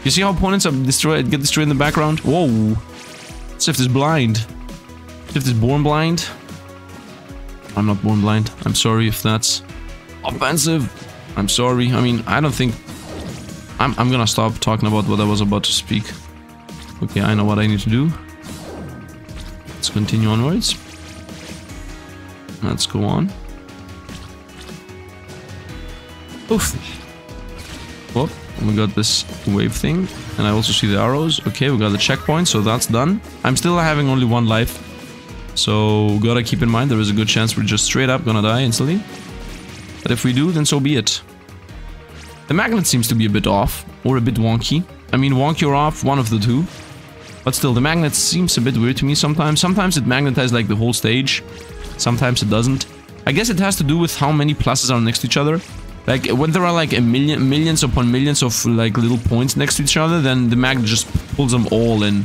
[SPEAKER 1] You see how opponents are destroyed, get destroyed in the background? Whoa. Sifd is blind. Sifd is born blind. I'm not born blind. I'm sorry if that's offensive. I'm sorry. I mean, I don't think... I'm, I'm gonna stop talking about what I was about to speak. Okay, I know what I need to do. Let's continue onwards. Let's go on. Oof. Oh, we got this wave thing. And I also see the arrows. Okay, we got the checkpoint, so that's done. I'm still having only one life. So, gotta keep in mind there is a good chance we're just straight up gonna die instantly. But if we do, then so be it. The magnet seems to be a bit off, or a bit wonky. I mean, wonky or off, one of the two. But still, the magnet seems a bit weird to me sometimes. Sometimes it magnetizes like the whole stage. Sometimes it doesn't. I guess it has to do with how many pluses are next to each other. Like, when there are like a million, millions upon millions of like little points next to each other, then the magnet just pulls them all in.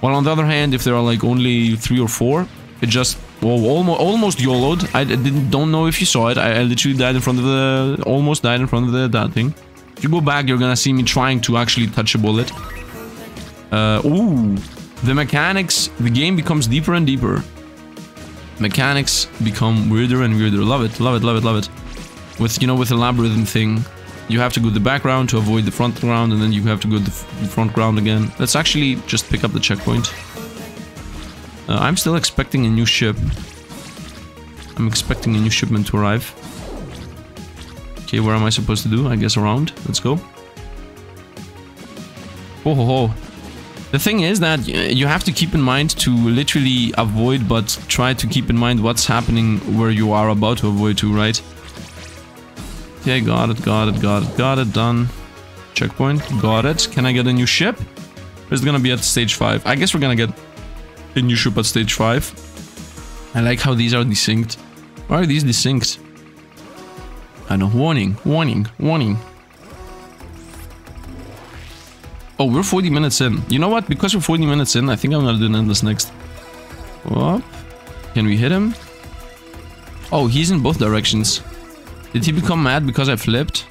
[SPEAKER 1] While on the other hand, if there are like only three or four, it just, well, almost, almost. I didn't, don't know if you saw it. I, I literally died in front of the, almost died in front of the, that thing. If you go back, you're gonna see me trying to actually touch a bullet. Uh, ooh, the mechanics, the game becomes deeper and deeper. Mechanics become weirder and weirder. Love it, love it, love it, love it. With, you know, with the labyrinth thing, you have to go to the background to avoid the front ground, and then you have to go to the front ground again. Let's actually just pick up the checkpoint. Uh, I'm still expecting a new ship. I'm expecting a new shipment to arrive. Okay, where am I supposed to do? I guess around. Let's go. Oh ho ho. The thing is that you have to keep in mind to literally avoid, but try to keep in mind what's happening where you are about to avoid to, right? Okay, got it, got it, got it, got it, done. Checkpoint, got it. Can I get a new ship? It's gonna be at stage 5. I guess we're gonna get a new ship at stage 5. I like how these are desynced. Why are these desynced? I know. Warning, warning, warning. Oh, we're 40 minutes in. You know what? Because we're 40 minutes in, I think I'm gonna do an endless next. What? Can we hit him? Oh, he's in both directions. Did he become mad because I flipped?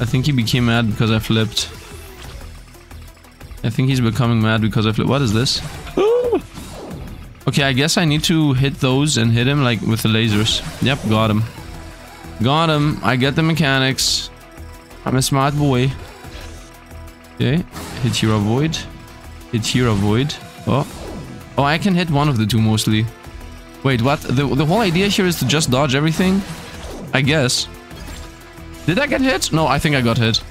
[SPEAKER 1] I think he became mad because I flipped. I think he's becoming mad because I flipped. What is this? okay, I guess I need to hit those and hit him like with the lasers. Yep, got him. Got him. I get the mechanics. I'm a smart boy. Okay, hit here avoid. Hit here avoid. Oh. Oh, I can hit one of the two mostly. Wait, what? The, the whole idea here is to just dodge everything? I guess. Did I get hit? No, I think I got hit.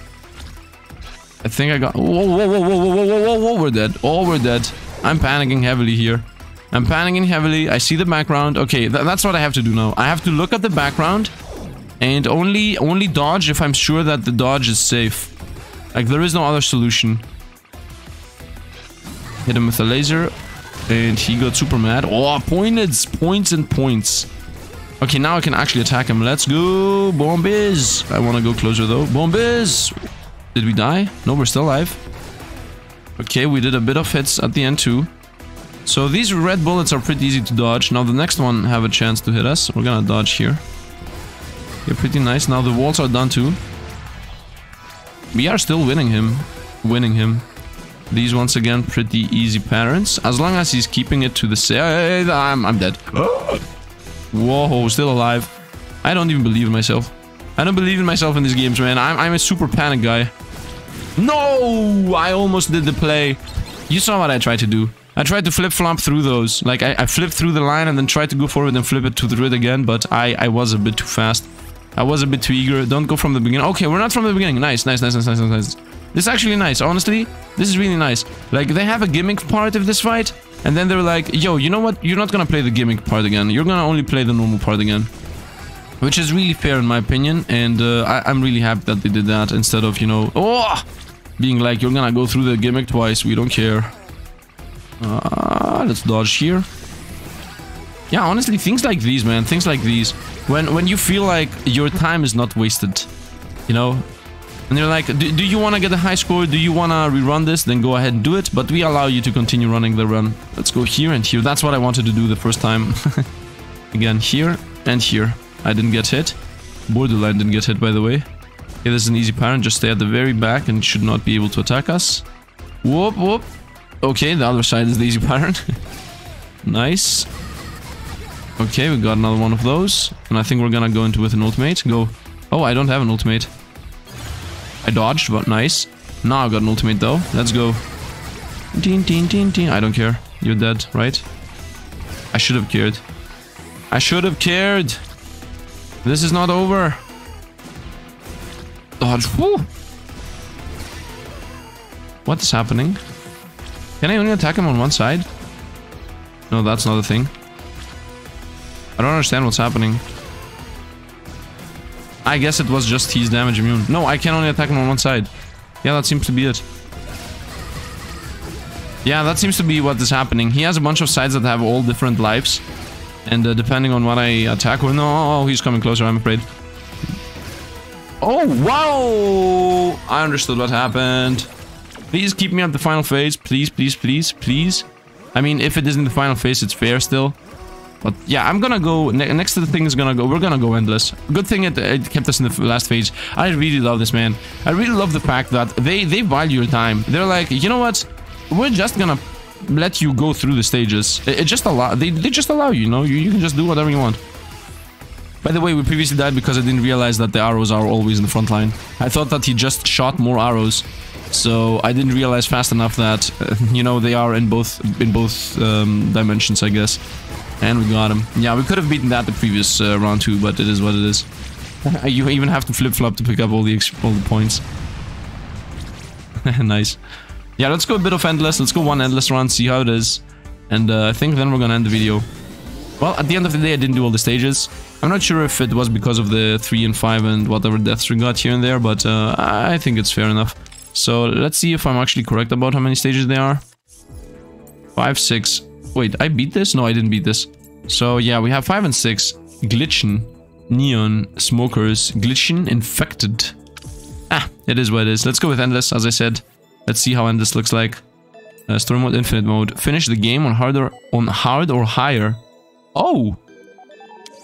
[SPEAKER 1] I think I got... Whoa, whoa, whoa, whoa, whoa, whoa, whoa, whoa, we're dead. Oh, we're dead. I'm panicking heavily here. I'm panicking heavily. I see the background. Okay, th that's what I have to do now. I have to look at the background and only only dodge if I'm sure that the dodge is safe. Like, there is no other solution. Hit him with a laser. And he got super mad. Oh, points, points and points. Okay, now I can actually attack him. Let's go, Bombies. I want to go closer though. Bombies. Did we die? No, we're still alive. Okay, we did a bit of hits at the end too. So these red bullets are pretty easy to dodge. Now the next one have a chance to hit us. We're gonna dodge here. Yeah, pretty nice. Now the walls are done too. We are still winning him. Winning him. These once again pretty easy parents. As long as he's keeping it to the side. Eh, eh, eh, I'm, I'm dead. Whoa, still alive. I don't even believe in myself. I don't believe in myself in these games, man. I'm, I'm a super panic guy. No! I almost did the play. You saw what I tried to do. I tried to flip-flop through those. Like, I, I, flipped through the line and then tried to go forward and flip it to the grid again, but I, I was a bit too fast. I was a bit too eager. Don't go from the beginning. Okay, we're not from the beginning. Nice, nice, nice, nice, nice, nice. This is actually nice. Honestly, this is really nice. Like, they have a gimmick part of this fight. And then they're like, yo, you know what? You're not gonna play the gimmick part again. You're gonna only play the normal part again. Which is really fair in my opinion. And uh, I am really happy that they did that instead of, you know, oh, being like, you're gonna go through the gimmick twice. We don't care. Uh, let's dodge here. Yeah, honestly, things like these, man. Things like these. When when you feel like your time is not wasted. You know? And you're like, do, do you want to get a high score? Do you want to rerun this? Then go ahead and do it. But we allow you to continue running the run. Let's go here and here. That's what I wanted to do the first time. Again, here and here. I didn't get hit. Borderline didn't get hit, by the way. Okay, this is an easy pattern. Just stay at the very back and should not be able to attack us. Whoop, whoop. Okay, the other side is the easy pattern. nice. Okay, we got another one of those. And I think we're gonna go into with an ultimate. Go. Oh, I don't have an ultimate. I dodged, but nice. Now I got an ultimate though. Let's go. Ding, ding, ding, ding. I don't care. You're dead, right? I should have cared. I should have cared. This is not over. Dodge. Woo. What is happening? Can I only attack him on one side? No, that's not a thing. I don't understand what's happening. I guess it was just he's damage immune. No, I can only attack him on one side. Yeah, that seems to be it. Yeah, that seems to be what is happening. He has a bunch of sides that have all different lives. And uh, depending on what I attack with... No, he's coming closer, I'm afraid. Oh, wow! I understood what happened. Please keep me at the final phase. Please, please, please, please. I mean, if it isn't the final phase, it's fair still. But yeah, I'm gonna go, ne next to the thing is gonna go, we're gonna go endless. Good thing it, it kept us in the last phase. I really love this, man. I really love the fact that they, they value your time. They're like, you know what? We're just gonna let you go through the stages. It, it just allow, they, they just allow you, you know? You, you can just do whatever you want. By the way, we previously died because I didn't realize that the arrows are always in the front line. I thought that he just shot more arrows. So I didn't realize fast enough that, uh, you know, they are in both in both um, dimensions, I guess. And we got him. Yeah, we could have beaten that the previous uh, round too, but it is what it is. you even have to flip-flop to pick up all the all the points. nice. Yeah, let's go a bit of endless. Let's go one endless run, see how it is. And uh, I think then we're gonna end the video. Well, at the end of the day, I didn't do all the stages. I'm not sure if it was because of the 3 and 5 and whatever deaths we got here and there, but uh, I think it's fair enough. So let's see if I'm actually correct about how many stages there are. 5, 6. Wait, I beat this? No, I didn't beat this. So yeah, we have 5 and 6. Glitchen, Neon, Smokers, Glitchen, Infected. Ah, it is what it is. Let's go with Endless, as I said. Let's see how Endless looks like. Uh, story mode, Infinite mode. Finish the game on harder, on hard or higher. Oh!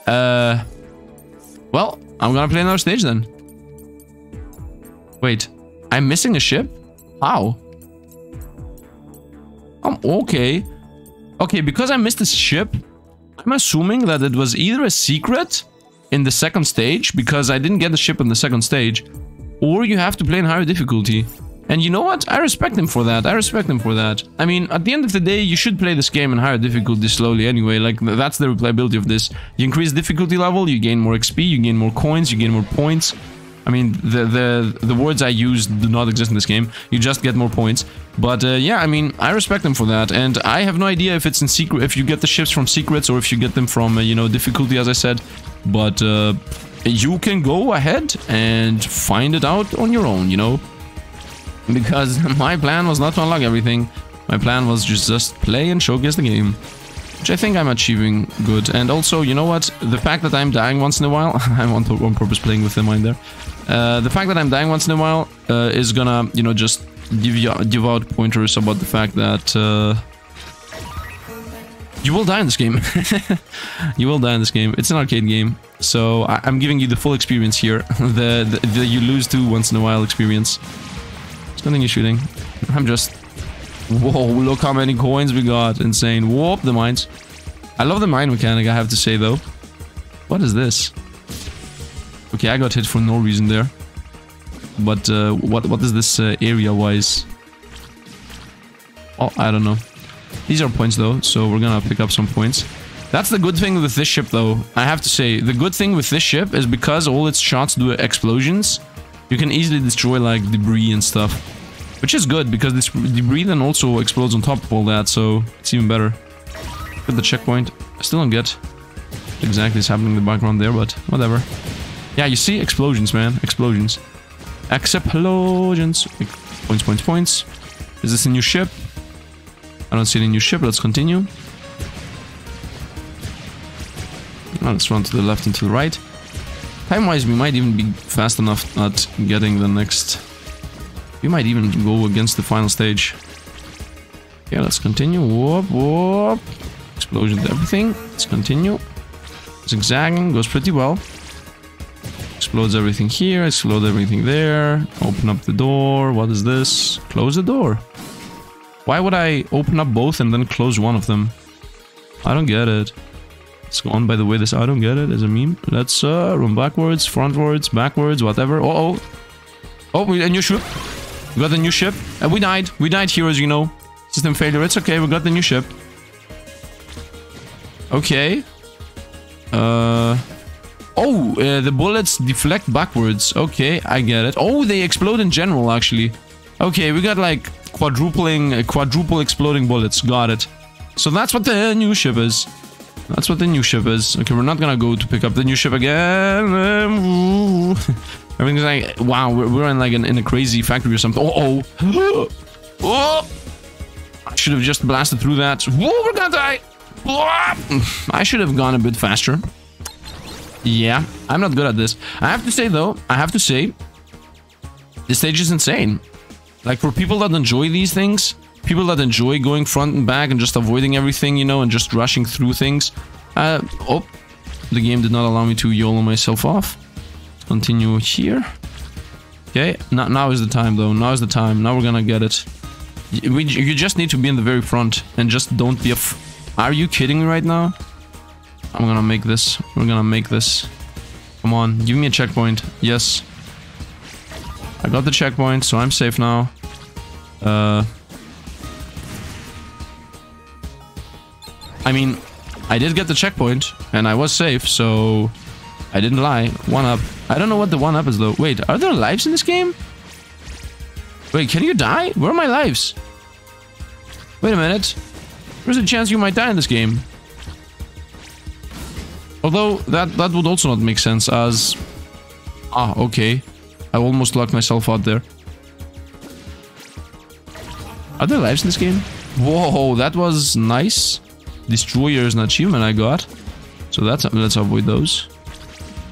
[SPEAKER 1] Uh... Well, I'm gonna play another stage then. Wait, I'm missing a ship? How? Um, okay. Okay, because I missed this ship, I'm assuming that it was either a secret in the second stage, because I didn't get the ship in the second stage, or you have to play in higher difficulty. And you know what? I respect him for that. I respect him for that. I mean, at the end of the day, you should play this game in higher difficulty slowly anyway. Like, that's the replayability of this. You increase difficulty level, you gain more XP, you gain more coins, you gain more points. I mean, the the the words I use do not exist in this game. You just get more points. But uh, yeah, I mean, I respect them for that. And I have no idea if it's in secret, if you get the ships from secrets or if you get them from, uh, you know, difficulty, as I said. But uh, you can go ahead and find it out on your own, you know because my plan was not to unlock everything. My plan was just, just play and showcase the game. Which I think I'm achieving good. And also, you know what? The fact that I'm dying once in a while... I'm on, on purpose playing with the mind there. Uh, the fact that I'm dying once in a while uh, is gonna, you know, just give, you, give out pointers about the fact that... Uh, you will die in this game. you will die in this game. It's an arcade game. So I am giving you the full experience here. the, the, the you lose to once in a while experience. There's nothing you're shooting. I'm just... Whoa, look how many coins we got. Insane. Whoop, the mines. I love the mine mechanic, I have to say, though. What is this? Okay, I got hit for no reason there. But uh, what what is this uh, area-wise? Oh, I don't know. These are points, though, so we're gonna pick up some points. That's the good thing with this ship, though. I have to say, the good thing with this ship is because all its shots do explosions, you can easily destroy like debris and stuff. Which is good because this debris then also explodes on top of all that, so it's even better. Get the checkpoint. I still don't get exactly what's happening in the background there, but whatever. Yeah, you see explosions, man. Explosions. Explosions. Points, points, points. Is this a new ship? I don't see any new ship. Let's continue. Now let's run to the left and to the right. Time-wise, we might even be fast enough at getting the next... We might even go against the final stage. Yeah, let's continue. Whoop, whoop. Explosion to everything. Let's continue. Zigzagging goes pretty well. Explodes everything here, explode everything there. Open up the door. What is this? Close the door. Why would I open up both and then close one of them? I don't get it. It's gone by the way this I don't get it a meme. Let's uh, run backwards, frontwards, backwards, whatever. Uh oh. Oh, we, a new ship. We got a new ship. And we died. We died here, as you know. System failure. It's okay. We got the new ship. Okay. Uh. Oh, uh, the bullets deflect backwards. Okay, I get it. Oh, they explode in general, actually. Okay, we got like quadrupling, uh, quadruple exploding bullets. Got it. So that's what the new ship is. That's what the new ship is. Okay, we're not gonna go to pick up the new ship again. Um, Everything's like, wow, we're, we're in like an, in a crazy factory or something. Oh, oh. oh. I should have just blasted through that. Whoa, we're gonna die. I should have gone a bit faster. Yeah, I'm not good at this. I have to say though, I have to say, this stage is insane. Like for people that enjoy these things, people that enjoy going front and back and just avoiding everything, you know, and just rushing through things. Uh, oh, the game did not allow me to YOLO myself off. Continue here. Okay, now, now is the time though, now is the time, now we're gonna get it. We, you just need to be in the very front and just don't be a... Are you kidding me right now? I'm gonna make this, we're gonna make this. Come on, give me a checkpoint, yes. I got the checkpoint, so I'm safe now. Uh, I mean, I did get the checkpoint, and I was safe, so I didn't lie. One up. I don't know what the one up is though. Wait, are there lives in this game? Wait, can you die? Where are my lives? Wait a minute. There's a chance you might die in this game. Although, that, that would also not make sense as... Ah, okay. I almost locked myself out there. Are there lives in this game? Whoa, that was nice. Destroyer is an achievement I got. So that's let's avoid those.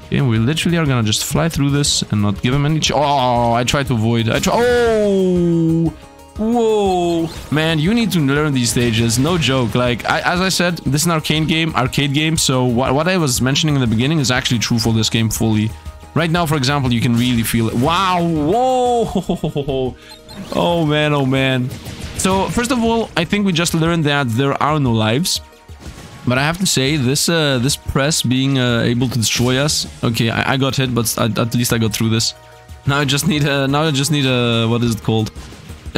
[SPEAKER 1] Okay, we literally are gonna just fly through this and not give him any Oh, I tried to avoid. I try- Oh! Whoa! Man, you need to learn these stages. No joke. Like, I, as I said, this is an arcade game, arcade game, so what, what I was mentioning in the beginning is actually true for this game fully. Right now, for example, you can really feel it. Wow! Whoa! Oh man, oh man. So, first of all, I think we just learned that there are no lives. But I have to say, this uh, this press being uh, able to destroy us... Okay, I, I got hit, but at least I got through this. Now I just need a... Now I just need a... What is it called?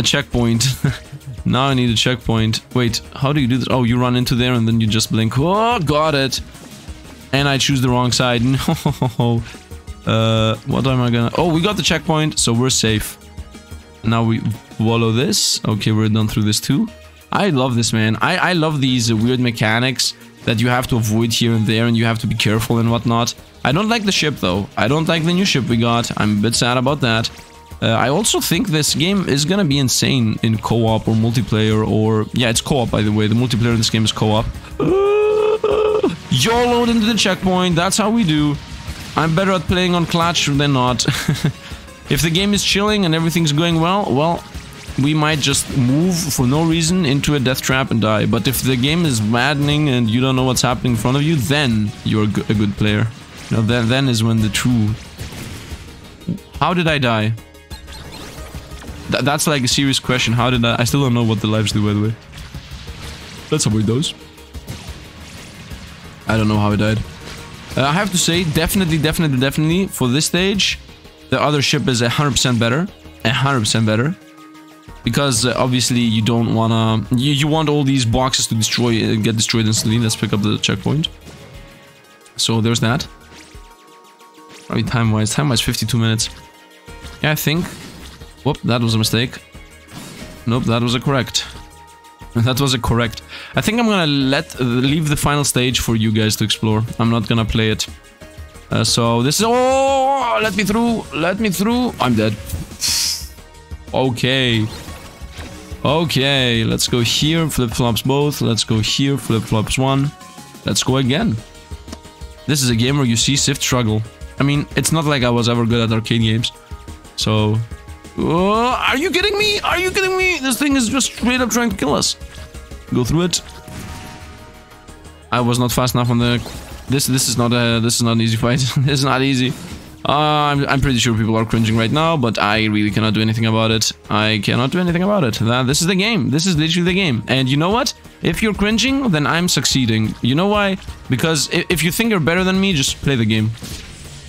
[SPEAKER 1] A checkpoint. now I need a checkpoint. Wait, how do you do this? Oh, you run into there and then you just blink. Oh, got it! And I choose the wrong side. No. Uh, what am I gonna... Oh, we got the checkpoint, so we're safe. Now we follow this. Okay, we're done through this too. I love this, man. I, I love these weird mechanics that you have to avoid here and there and you have to be careful and whatnot. I don't like the ship, though. I don't like the new ship we got. I'm a bit sad about that. Uh, I also think this game is gonna be insane in co-op or multiplayer or... Yeah, it's co-op, by the way. The multiplayer in this game is co-op. YOLO into the checkpoint. That's how we do. I'm better at playing on Clutch than not. if the game is chilling and everything's going well, well, we might just move for no reason into a death trap and die. But if the game is maddening and you don't know what's happening in front of you, then you're a good player. Know, then, then is when the true... How did I die? Th that's like a serious question. How did I... I still don't know what the lives do, by the way. Let's avoid those. I don't know how I died. Uh, I have to say, definitely, definitely, definitely, for this stage, the other ship is 100% better. 100% better. Because uh, obviously you don't wanna... You, you want all these boxes to destroy uh, get destroyed instantly. Let's pick up the checkpoint. So there's that. Mean, time-wise, time-wise 52 minutes. Yeah, I think... Whoop, that was a mistake. Nope, that was a correct. That was a correct. I think I'm gonna let leave the final stage for you guys to explore. I'm not gonna play it. Uh, so this is oh, let me through, let me through. I'm dead. Okay. Okay, let's go here, flip-flops both. Let's go here, flip-flops one. Let's go again. This is a game where you see Sifd struggle. I mean, it's not like I was ever good at arcade games. So, Oh, are you kidding me? Are you kidding me? This thing is just straight up trying to kill us. Go through it. I was not fast enough on the... This this is not a this is not an easy fight. is not easy. Uh, I'm, I'm pretty sure people are cringing right now, but I really cannot do anything about it. I cannot do anything about it. That, this is the game. This is literally the game. And you know what? If you're cringing, then I'm succeeding. You know why? Because if, if you think you're better than me, just play the game.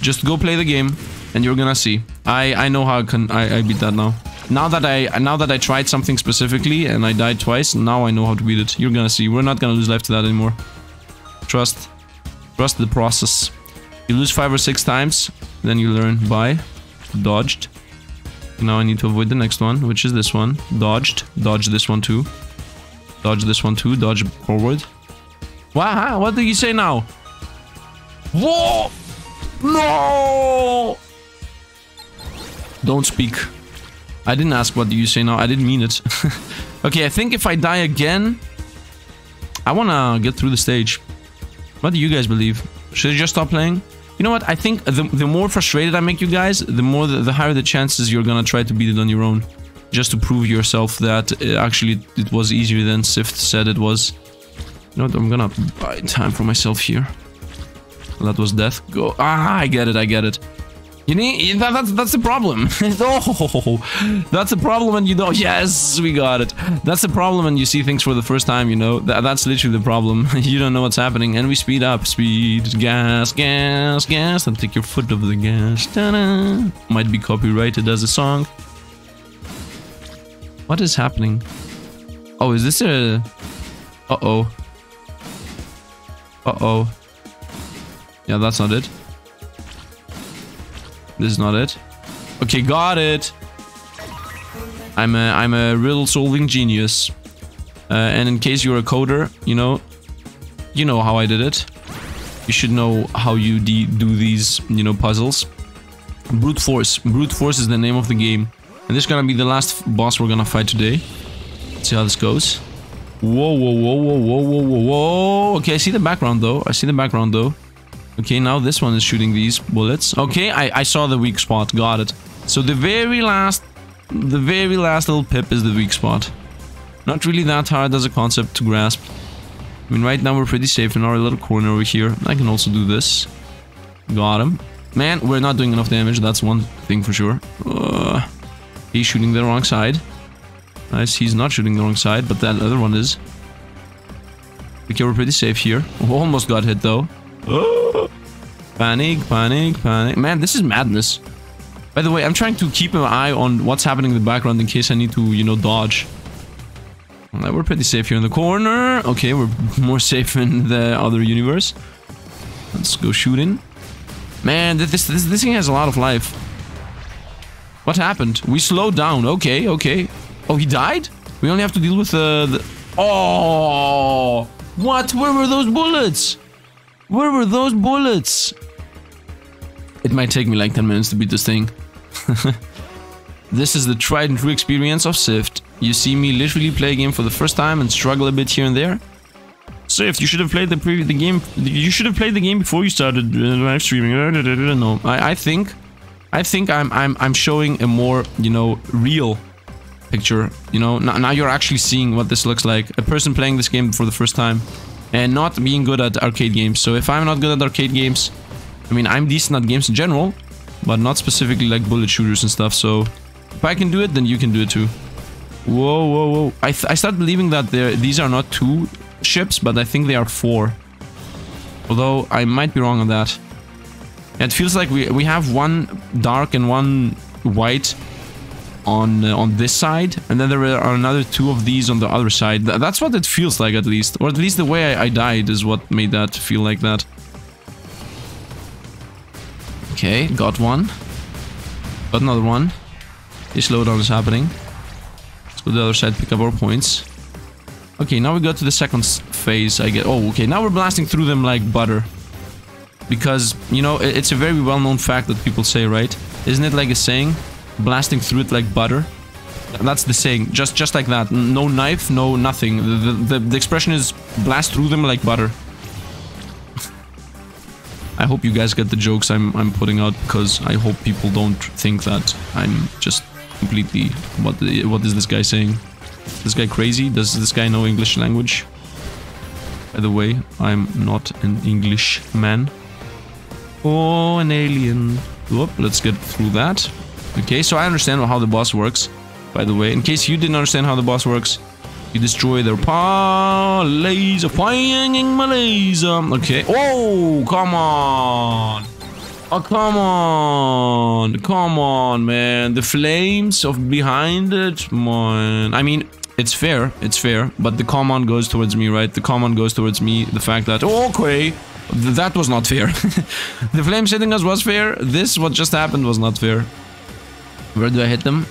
[SPEAKER 1] Just go play the game and you're gonna see. I I know how I can I, I beat that now. Now that I now that I tried something specifically and I died twice, now I know how to beat it. You're gonna see. We're not gonna lose life to that anymore. Trust, trust the process. You lose five or six times, then you learn. by Dodged. Now I need to avoid the next one, which is this one. Dodged. Dodge this one too. Dodge this one too. Dodge forward. Wow, what do you say now? Whoa! No! Don't speak. I didn't ask what do you say now. I didn't mean it. okay, I think if I die again... I wanna get through the stage. What do you guys believe? Should I just stop playing? You know what? I think the, the more frustrated I make you guys, the more the, the higher the chances you're gonna try to beat it on your own. Just to prove yourself that it uh, actually it was easier than Sifd said it was. You know what? I'm gonna buy time for myself here. That was death. Go. Ah, I get it. I get it. You need that, that's that's the problem. oh, that's a problem, and you know. Yes, we got it. That's a problem, and you see things for the first time. You know that that's literally the problem. you don't know what's happening, and we speed up. Speed, gas, gas, gas. And take your foot off the gas. Might be copyrighted as a song. What is happening? Oh, is this a? Uh oh. Uh oh. Yeah, that's not it. This is not it. Okay, got it. I'm a, I'm a riddle solving genius. Uh, and in case you're a coder, you know, you know how I did it. You should know how you do these, you know, puzzles. Brute Force. Brute Force is the name of the game. And this is gonna be the last boss we're gonna fight today. Let's see how this goes. Whoa, whoa, whoa, whoa, whoa, whoa, whoa, whoa. Okay, I see the background though. I see the background though. Okay, now this one is shooting these bullets. Okay, I, I saw the weak spot. Got it. So the very last, the very last little pip is the weak spot. Not really that hard as a concept to grasp. I mean, right now we're pretty safe in our little corner over here. I can also do this. Got him. Man, we're not doing enough damage. That's one thing for sure. Uh, he's shooting the wrong side. Nice, he's not shooting the wrong side, but that other one is. Okay, we're pretty safe here. Almost got hit though. panic, panic, panic. Man, this is madness. By the way, I'm trying to keep an eye on what's happening in the background in case I need to, you know, dodge. Right, we're pretty safe here in the corner. Okay, we're more safe in the other universe. Let's go shooting. Man, this, this, this thing has a lot of life. What happened? We slowed down. Okay, okay. Oh, he died? We only have to deal with uh, the... Oh! What? Where were those bullets? Where were those bullets? It might take me like 10 minutes to beat this thing. this is the tried and true experience of Sifd. You see me literally play a game for the first time and struggle a bit here and there. Sifd, you should have played the the game. You should have played the game before you started uh, live streaming. No, I, I think, I think I'm I'm I'm showing a more you know real picture. You know, now, now you're actually seeing what this looks like. A person playing this game for the first time and not being good at arcade games. So if I'm not good at arcade games, I mean, I'm decent at games in general, but not specifically like bullet shooters and stuff. So if I can do it, then you can do it too. Whoa, whoa, whoa. I, I start believing that these are not two ships, but I think they are four. Although I might be wrong on that. It feels like we, we have one dark and one white on uh, on this side, and then there are another two of these on the other side. Th that's what it feels like, at least. Or at least the way I, I died is what made that feel like that. Okay, got one. Got another one. The slowdown is happening. Let's go to the other side, pick up our points. Okay, now we got to the second phase, I get. Oh, okay, now we're blasting through them like butter. Because, you know, it's a very well-known fact that people say, right? Isn't it like a saying? Blasting through it like butter. That's the saying, just just like that. No knife, no nothing. The, the, the expression is blast through them like butter. I hope you guys get the jokes I'm, I'm putting out because I hope people don't think that I'm just completely... What, what is this guy saying? This guy crazy? Does this guy know English language? By the way, I'm not an English man. Oh, an alien. Whoop, let's get through that. Okay, so I understand how the boss works, by the way. In case you didn't understand how the boss works, you destroy their pa laser, flying laser. Okay. Oh, come on. Oh, come on. Come on, man. The flames of behind it, man. I mean, it's fair. It's fair. But the command goes towards me, right? The command goes towards me. The fact that, okay, that was not fair. the flame hitting us was fair. This, what just happened, was not fair. Where do I hit them?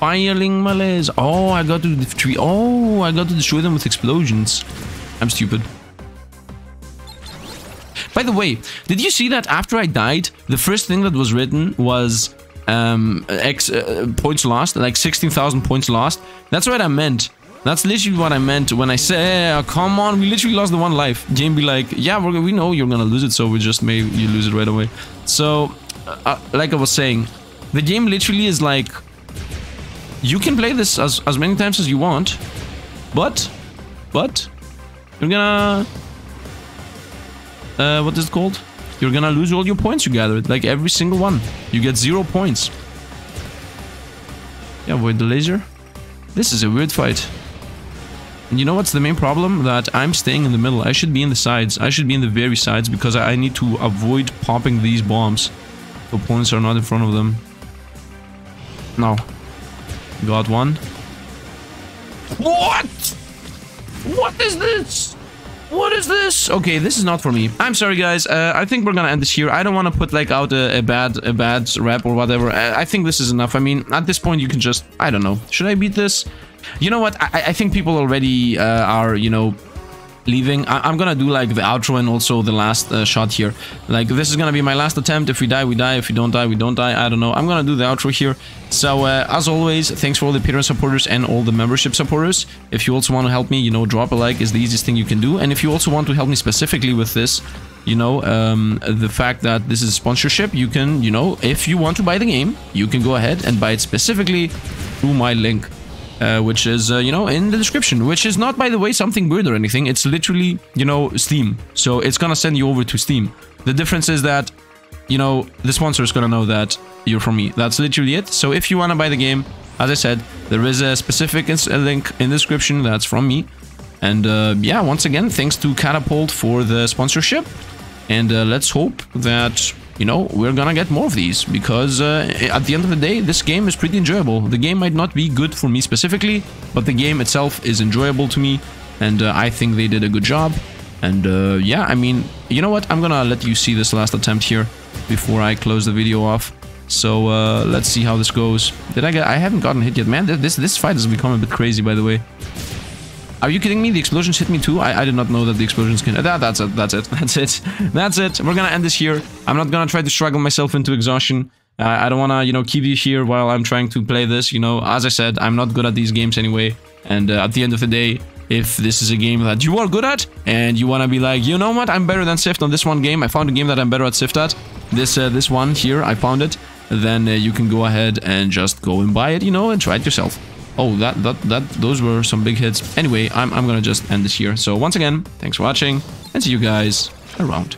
[SPEAKER 1] Firing malaise. Oh, I got to tree. Oh, I got to destroy them with explosions. I'm stupid. By the way, did you see that after I died, the first thing that was written was um, X uh, points lost, like 16,000 points lost? That's what I meant. That's literally what I meant when I said, oh, come on, we literally lost the one life. Game be like, yeah, we know you're gonna lose it, so we just made you lose it right away. So, uh, like I was saying, the game literally is like... You can play this as, as many times as you want, but... But... You're gonna... Uh, what is it called? You're gonna lose all your points you gathered, like every single one. You get zero points. Yeah, avoid the laser. This is a weird fight. And you know what's the main problem? That I'm staying in the middle. I should be in the sides. I should be in the very sides because I need to avoid popping these bombs. The opponents are not in front of them. No. Got one. What? What is this? What is this? Okay, this is not for me. I'm sorry, guys. Uh, I think we're gonna end this here. I don't want to put like out a, a, bad a bad rap or whatever. I, I, think this is enough. I mean, at this point, you can just I don't know. Should I beat this? You know what? I, I think people already uh, are you know leaving. I am gonna do like the outro and also the last uh, shot here. Like this is gonna be my last attempt. If we die, we die. If we don't die, we don't die. I don't know. I'm gonna do the outro here. So uh, as always, thanks for all the Patreon supporters and all the membership supporters. If you also want to help me, you know, drop a like is the easiest thing you can do. And if you also want to help me specifically with this, you know, um, the fact that this is a sponsorship, you can, you know, if you want to buy the game, you can go ahead and buy it specifically through my link uh, which is, uh, you know, in the description, which is not, by the way, something weird or anything. It's literally, you know, Steam. So it's gonna send you over to Steam. The difference is that, you know, the sponsor is gonna know that you're from me. That's literally it. So if you wanna buy the game, as I said, there is a specific link in the description that's from me. And uh, yeah, once again, thanks to Catapult for the sponsorship. And uh, let's hope that you know, we're gonna get more of these because uh, at the end of the day, this game is pretty enjoyable. The game might not be good for me specifically, but the game itself is enjoyable to me and uh, I think they did a good job. And uh, yeah, I mean, you know what? I'm gonna let you see this last attempt here before I close the video off. So uh, let's see how this goes. Did I get? I haven't gotten hit yet, man. This this fight has become a bit crazy, by the way. Are you kidding me? The explosions hit me too? I, I did not know that the explosions can... That, that's it. That's it. That's it. That's it. We're gonna end this here. I'm not gonna try to struggle myself into exhaustion. Uh, I don't wanna, you know, keep you here while I'm trying to play this. You know, as I said, I'm not good at these games anyway. And uh, at the end of the day, if this is a game that you are good at and you want to be like, you know what, I'm better than Sifd on this one game. I found a game that I'm better at Sifd at. This uh, this one here, I found it. Then uh, you can go ahead and just go and buy it, you know, and try it yourself. Oh, that, that, that, those were some big hits. Anyway, I'm, I'm gonna just end this here. So once again, thanks for watching, and see you guys around.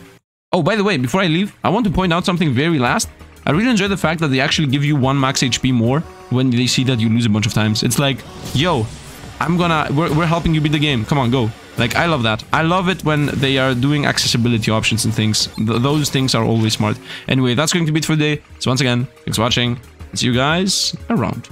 [SPEAKER 1] Oh, by the way, before I leave, I want to point out something very last. I really enjoy the fact that they actually give you one max HP more when they see that you lose a bunch of times. It's like, yo, I'm gonna, we're, we're helping you beat the game. Come on, go. Like, I love that. I love it when they are doing accessibility options and things. Th those things are always smart. Anyway, that's going to be it for today. So once again, thanks for watching. See you guys around.